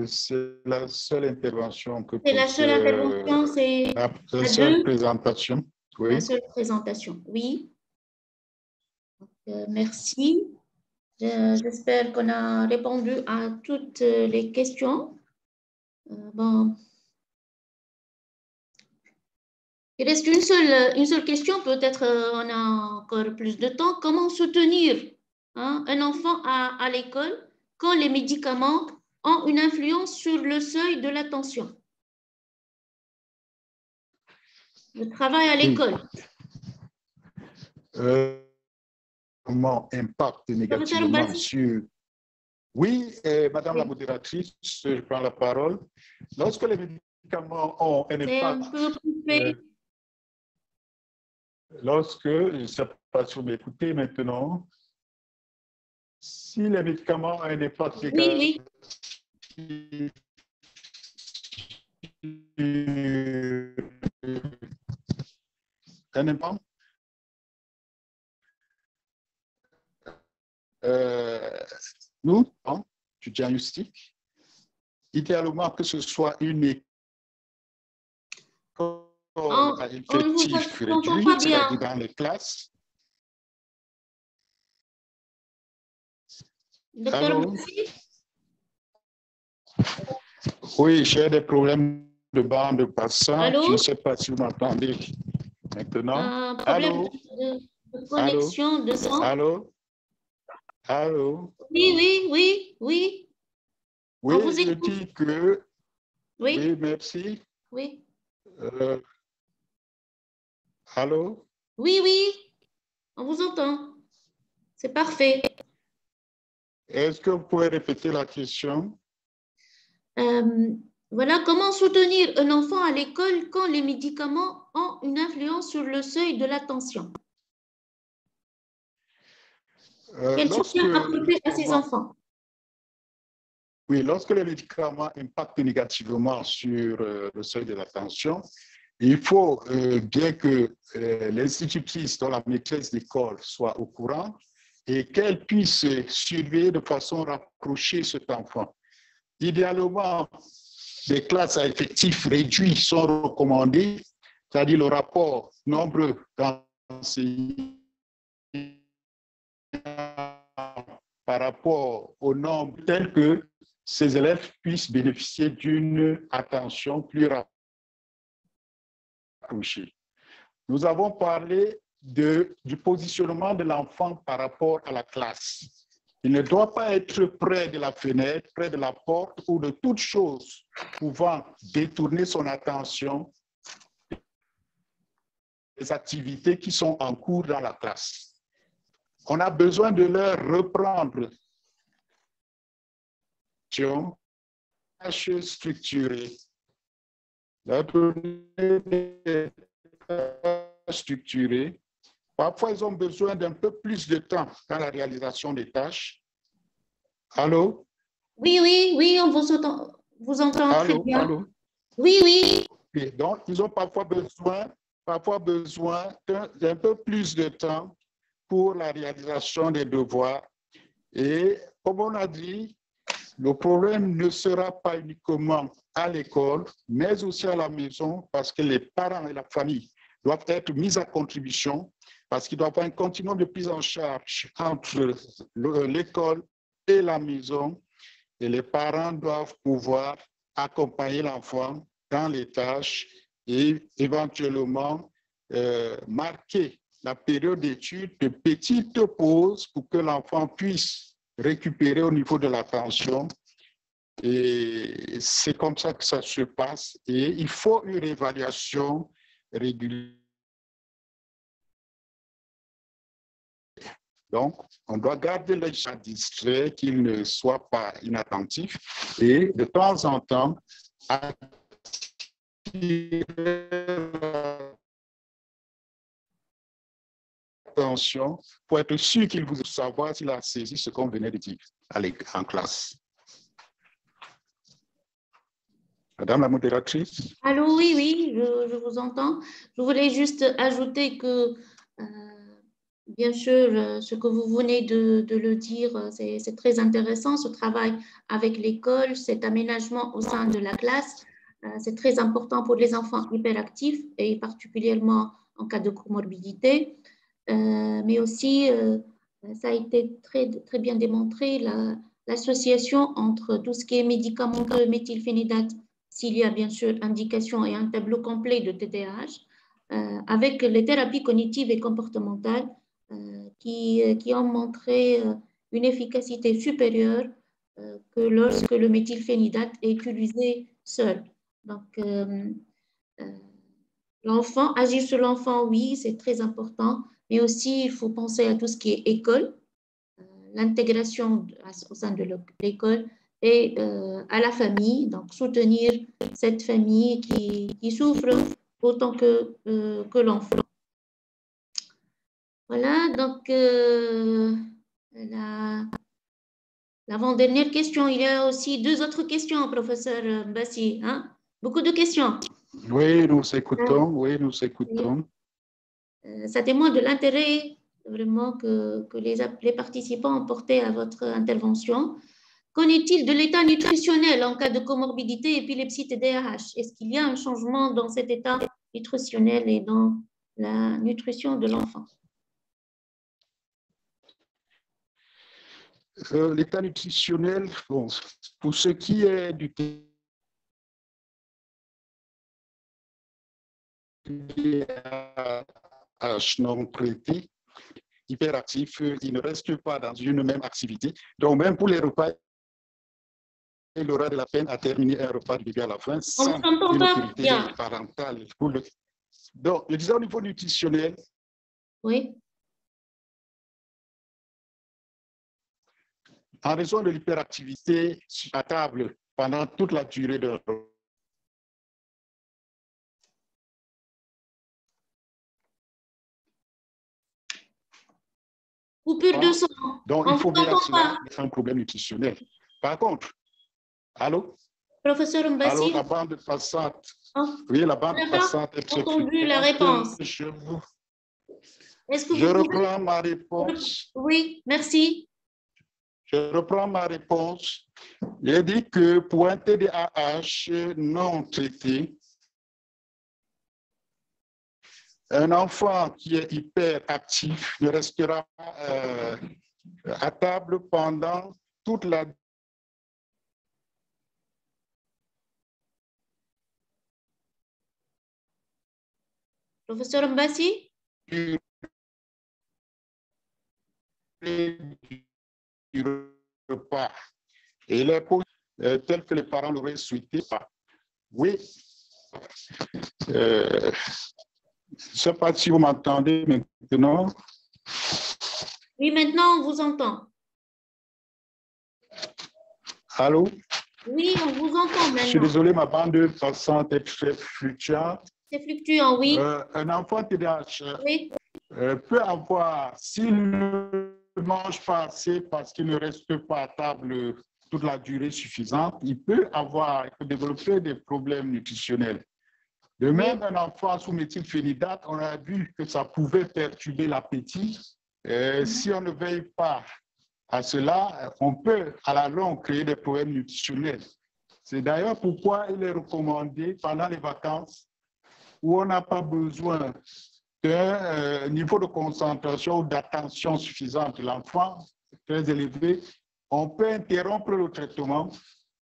C'est la seule intervention que. C'est la seule intervention, c'est la, seule présentation. La seule présentation, oui. Euh, merci. J'espère qu'on a répondu à toutes les questions. Euh, bon. Il reste une seule, une seule question, peut-être euh, on a encore plus de temps. Comment soutenir hein, un enfant à, à l'école quand les médicaments ont une influence sur le seuil de l'attention. Le travail à l'école. Euh, comment impacte négativement sur... Oui, Madame la modératrice, je prends la parole. Lorsque les médicaments ont un impact... Euh, lorsque, je ne sais pas si vous m'écoutez maintenant, si les médicaments ont un impact négatif oui, un Nous, hein, étudiants justice, idéalement que ce soit une école à effectif réduit, c'est-à-dire dans les classes. Docteur Oui, j'ai des problèmes de bande passante. Je ne sais pas si vous m'entendez. Maintenant. Un problème de, connexion, de son. Allô? Allô? Oui, oui, oui, oui. Oui, je dis que. Oui. Oui, merci. Oui. Euh, allô? Oui, oui. On vous entend. C'est parfait. Est-ce que vous pouvez répéter la question? Euh, voilà comment soutenir un enfant à l'école quand les médicaments ont une influence sur le seuil de l'attention? Euh, Quel soutien apporter à ces enfants? Oui, lorsque les médicaments impactent négativement sur euh, le seuil de l'attention, il faut euh, bien que l'institutrice dans la maîtresse d'école soit au courant et qu'elle puisse surveiller de façon rapprochée cet enfant. Idéalement, des classes à effectifs réduits sont recommandées, c'est-à-dire le rapport nombre d'enseignants par rapport au nombre tel que ces élèves puissent bénéficier d'une attention plus rapprochée. Nous avons parlé de, du positionnement de l'enfant par rapport à la classe. Il ne doit pas être près de la fenêtre, près de la porte ou de toute chose pouvant détourner son attention des activités qui sont en cours dans la classe. On a besoin de leur reprendre tâches structurées, des structurées Parfois, ils ont besoin d'un peu plus de temps dans la réalisation des tâches. Allô? Oui, oui, oui, on vous entend, vous entend très bien. Allô? Oui, oui. donc, ils ont parfois besoin, parfois besoin d'un peu plus de temps pour la réalisation des devoirs. Et comme on a dit, le problème ne sera pas uniquement à l'école, mais aussi à la maison, parce que les parents et la famille doivent être mis à contribution, parce qu'il doit y avoir un continuum de prise en charge entre l'école et la maison, et les parents doivent pouvoir accompagner l'enfant dans les tâches et éventuellement euh, marquer la période d'étude de petites pauses pour que l'enfant puisse récupérer au niveau de l'attention. Et c'est comme ça que ça se passe. Et il faut une évaluation régulière. Donc, on doit garder le chat distrait, qu'il ne soit pas inattentif, et de temps en temps, attention pour être sûr qu'il vous savoir s'il a saisi ce qu'on venait de dire en classe. Madame la modératrice? Allô, oui, oui, je, vous entends. Je voulais juste ajouter que, euh, bien sûr, ce que vous venez de, le dire, c'est très intéressant, ce travail avec l'école, cet aménagement au sein de la classe. Euh, c'est très important pour les enfants hyperactifs et particulièrement en cas de comorbidité. Euh, mais aussi, euh, ça a été très, très bien démontré, l'association entre tout ce qui est médicamenteux, méthylphénidate, s'il y a bien sûr indication et un tableau complet de TDAH, euh, avec les thérapies cognitives et comportementales qui, qui, ont montré une efficacité supérieure que lorsque le méthylphénidate est utilisé seul. Donc, l'enfant, agir sur l'enfant, oui, c'est très important, mais aussi il faut penser à tout ce qui est école, euh, l'intégration au sein de l'école et euh, à la famille, donc soutenir cette famille qui, qui souffre autant que, euh, que l'enfant. Voilà, donc la, l'avant-dernière question, il y a aussi deux autres questions, professeur Bassi. Hein? Beaucoup de questions. Oui, nous écoutons, oui, nous écoutons. Euh, ça témoigne de l'intérêt vraiment que, que les, les, participants ont porté à votre intervention. Qu'en est-il de l'état nutritionnel en cas de comorbidité épilepsie TDAH Est-ce qu'il y a un changement dans cet état nutritionnel et dans la nutrition de l'enfant? Euh, L'état nutritionnel, bon, pour ce qui est du non traité, hyperactif, il ne reste pas dans une même activité. Donc, même pour les repas, il aura de la peine à terminer un repas du début à la fin sans une autorité parentale. Donc, je disais au niveau nutritionnel. Oui. En raison de l'hyperactivité à table pendant toute la durée de Coupure de sang. Donc, il faut bien c'est un problème nutritionnel. Par contre, allô? Professeur Mbassi? Allô, la bande passante. Oh. Oui, la bande passante. J'ai entendu la réponse. Je, Est-ce que je reprends ma réponse. Oui, merci. Je reprends ma réponse. J'ai dit que pour un TDAH non traité, un enfant qui est hyper actif ne restera euh, à table pendant toute la Professeur Mbassi? Repas et les euh, tels que les parents l'auraient souhaité. Oui, euh, je ne sais pas si vous m'entendez maintenant. Oui, maintenant, on vous entend. Allô? Oui, on vous entend maintenant. Je suis désolé, ma bande passante est très fluctuante. C'est fluctuant, oui. Euh, un enfant TDAH euh, peut avoir, s'il mange pas assez parce qu'il ne reste pas à table toute la durée suffisante, il peut avoir, il peut développer des problèmes nutritionnels. De même, un enfant sous méthylphénidate, on a vu que ça pouvait perturber l'appétit. Euh, mhm. Si on ne veille pas à cela, on peut à la longue créer des problèmes nutritionnels. C'est d'ailleurs pourquoi il est recommandé pendant les vacances où on n'a pas besoin d'un euh, niveau de concentration ou d'attention suffisante de l'enfant très élevé, on peut interrompre le traitement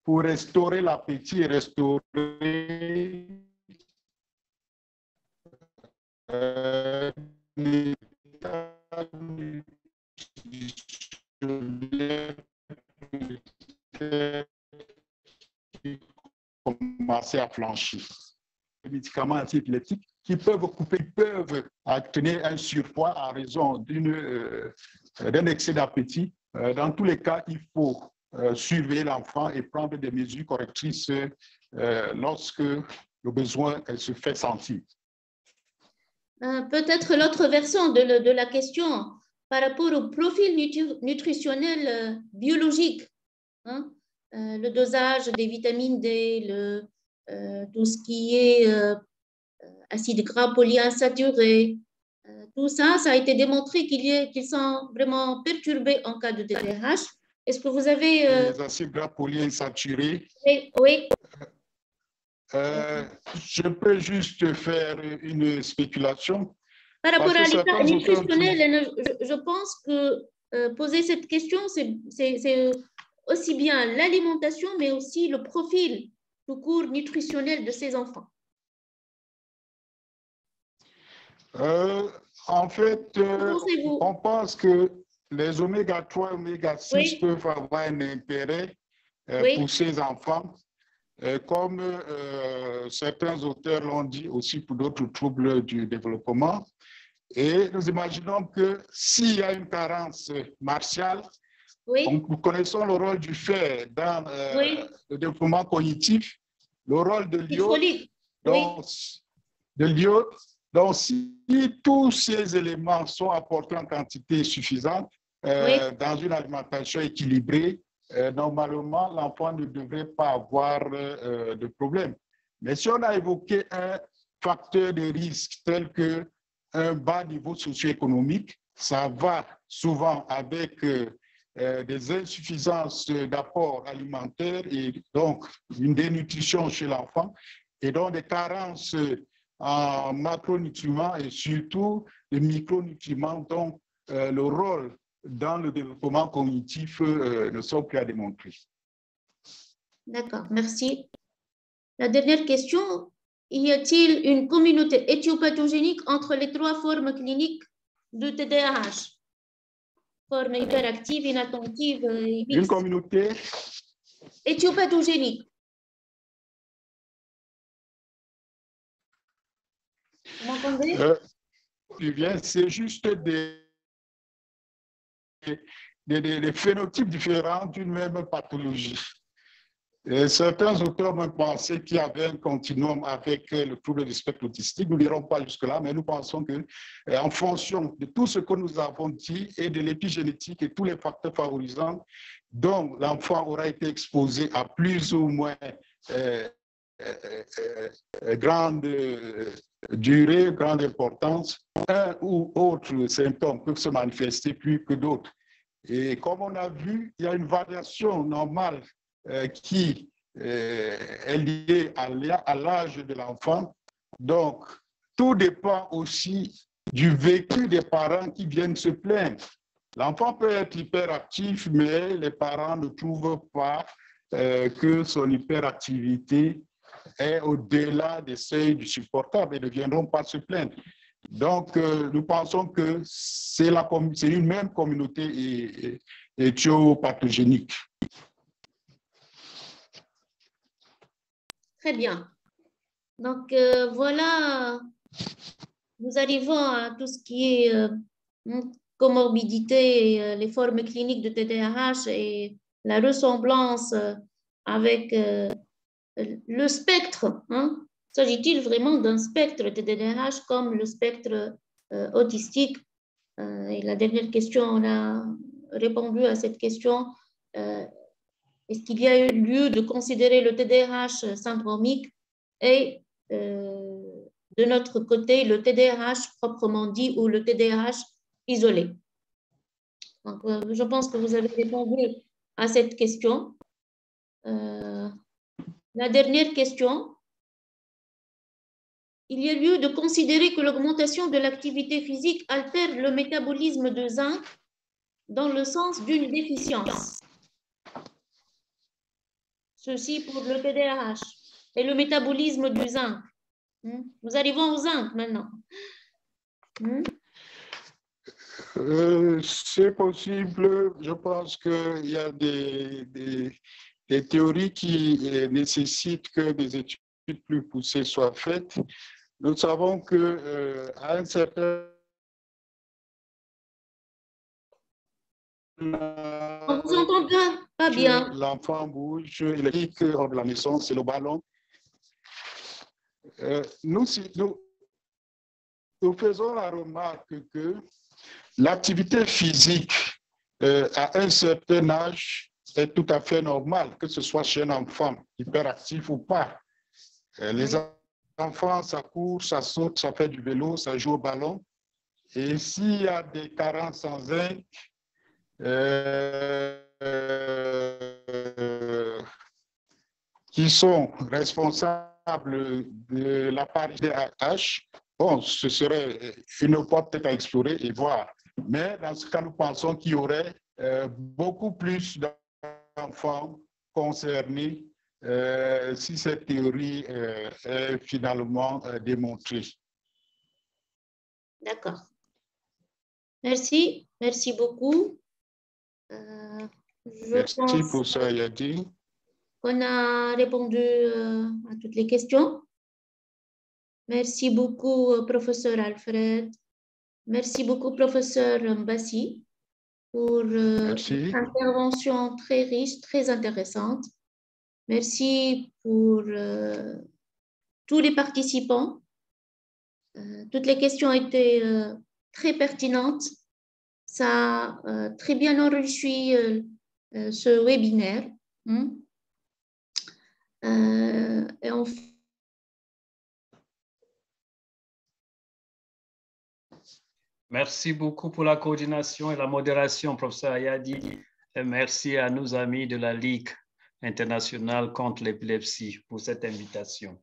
pour restaurer l'appétit et restaurer euh, commencer à flanchir. Les médicaments antiépileptiques qui peuvent couper, peuvent tenir un surpoids à raison euh, d'un excès d'appétit. Euh, dans tous les cas, il faut euh, surveiller l'enfant et prendre des mesures correctrices lorsque le besoin se fait sentir. Peut-être l'autre version de, la question par rapport au profil nutritionnel biologique. Hein? le dosage des vitamines D, tout ce qui est acides gras polyinsaturés, euh, tout ça, ça a été démontré qu'ils sont vraiment perturbés en cas de TDAH. Est-ce que vous avez... Euh, Les acides gras polyinsaturés. Oui. Euh, je peux juste faire une spéculation. Par rapport à l'état nutritionnel, je, pense que poser cette question, c'est aussi bien l'alimentation, mais aussi le profil tout court nutritionnel de ces enfants. Euh, en fait, euh, on pense que les oméga 3 et oméga 6 peuvent avoir un intérêt euh, pour ces enfants, comme certains auteurs l'ont dit aussi pour d'autres troubles du développement. Et nous imaginons que s'il y a une carence martiale, nous connaissons le rôle du fer dans le développement cognitif, le rôle de l'iode, de l'iode donc, si tous ces éléments sont apportés en quantité suffisante euh, dans une alimentation équilibrée, euh, normalement, l'enfant ne devrait pas avoir euh, de problème. Mais si on a évoqué un facteur de risque tel que un bas niveau socio-économique, ça va souvent avec des insuffisances d'apport alimentaire et donc une dénutrition chez l'enfant et donc des carences en macronutriments et surtout les micronutriments dont euh, le rôle dans le développement cognitif euh, ne sont plus à démontrer. D'accord, merci. La dernière question, y a-t-il une communauté éthiopathogénique entre les trois formes cliniques de TDAH Forme hyperactive, inattentive et Une communauté éthiopathogénique. Euh, C'est juste des, des, phénotypes différents d'une même pathologie. Et certains auteurs ont pensé qu'il y avait un continuum avec le trouble du spectre autistique. Nous n'irons pas jusque-là, mais nous pensons que, euh, en fonction de tout ce que nous avons dit et de l'épigénétique et tous les facteurs favorisants dont l'enfant aura été exposé à plus ou moins euh, euh, grande durée, grande importance, un ou autre symptôme peut se manifester plus que d'autres. Et comme on a vu, il y a une variation normale euh, qui euh, est liée à l'âge de l'enfant. Donc, tout dépend aussi du vécu des parents qui viennent se plaindre. L'enfant peut être hyperactif, mais les parents ne trouvent pas euh, que son hyperactivité est au-delà des seuils du supportable et ne viendront pas se plaindre. Donc, euh, nous pensons que c'est une même communauté éthiopathogénique. Très bien. Donc, euh, voilà, nous arrivons à tout ce qui est euh, comorbidité, les formes cliniques de TDAH et la ressemblance avec le spectre, hein, s'agit-il vraiment d'un spectre TDAH comme le spectre euh, autistique? Euh, Et la dernière question, on a répondu à cette question. Euh, est-ce qu'il y a eu lieu de considérer le TDAH syndromique et de notre côté le TDAH proprement dit ou le TDAH isolé? Je pense que vous avez répondu à cette question. La dernière question. Il y a lieu de considérer que l'augmentation de l'activité physique altère le métabolisme de zinc dans le sens d'une déficience. Ceci pour le TDAH et le métabolisme du zinc. Hmm? Nous arrivons au zinc maintenant. Hmm? Euh, c'est possible. Je pense qu'il y a des, des, théories qui euh, nécessitent que des études plus poussées soient faites. Nous savons que euh, à un certain On vous entend bien, pas bien. L'enfant bouge, il dit que de la naissance, c'est le ballon. Euh, nous, nous, nous, faisons la remarque que l'activité physique euh, à un certain âge est tout à fait normale, que ce soit chez un enfant hyperactif ou pas. Euh, les enfants, ça court, ça saute, ça fait du vélo, ça joue au ballon. Et s'il y a des carences en zinc, euh, qui sont responsables de l'appareil DH, bon, ce serait une porte à explorer et voir. Mais dans ce cas, nous pensons qu'il y aurait euh, beaucoup plus d'enfants concernés euh, si cette théorie est finalement démontrée. D'accord. Merci, merci beaucoup. Euh, Merci pour ça, Yadi. On a répondu euh, à toutes les questions. Merci beaucoup, euh, professeur Alfred. Merci beaucoup, professeur Mbassi, pour intervention très riche, très intéressante. Merci pour tous les participants. toutes les questions étaient très pertinentes ça a euh, très bien enrichi euh, euh, ce webinaire. Hein. et Merci beaucoup pour la coordination et la modération, professeur Ayadi. Et merci à nos amis de la Ligue internationale contre l'épilepsie pour cette invitation.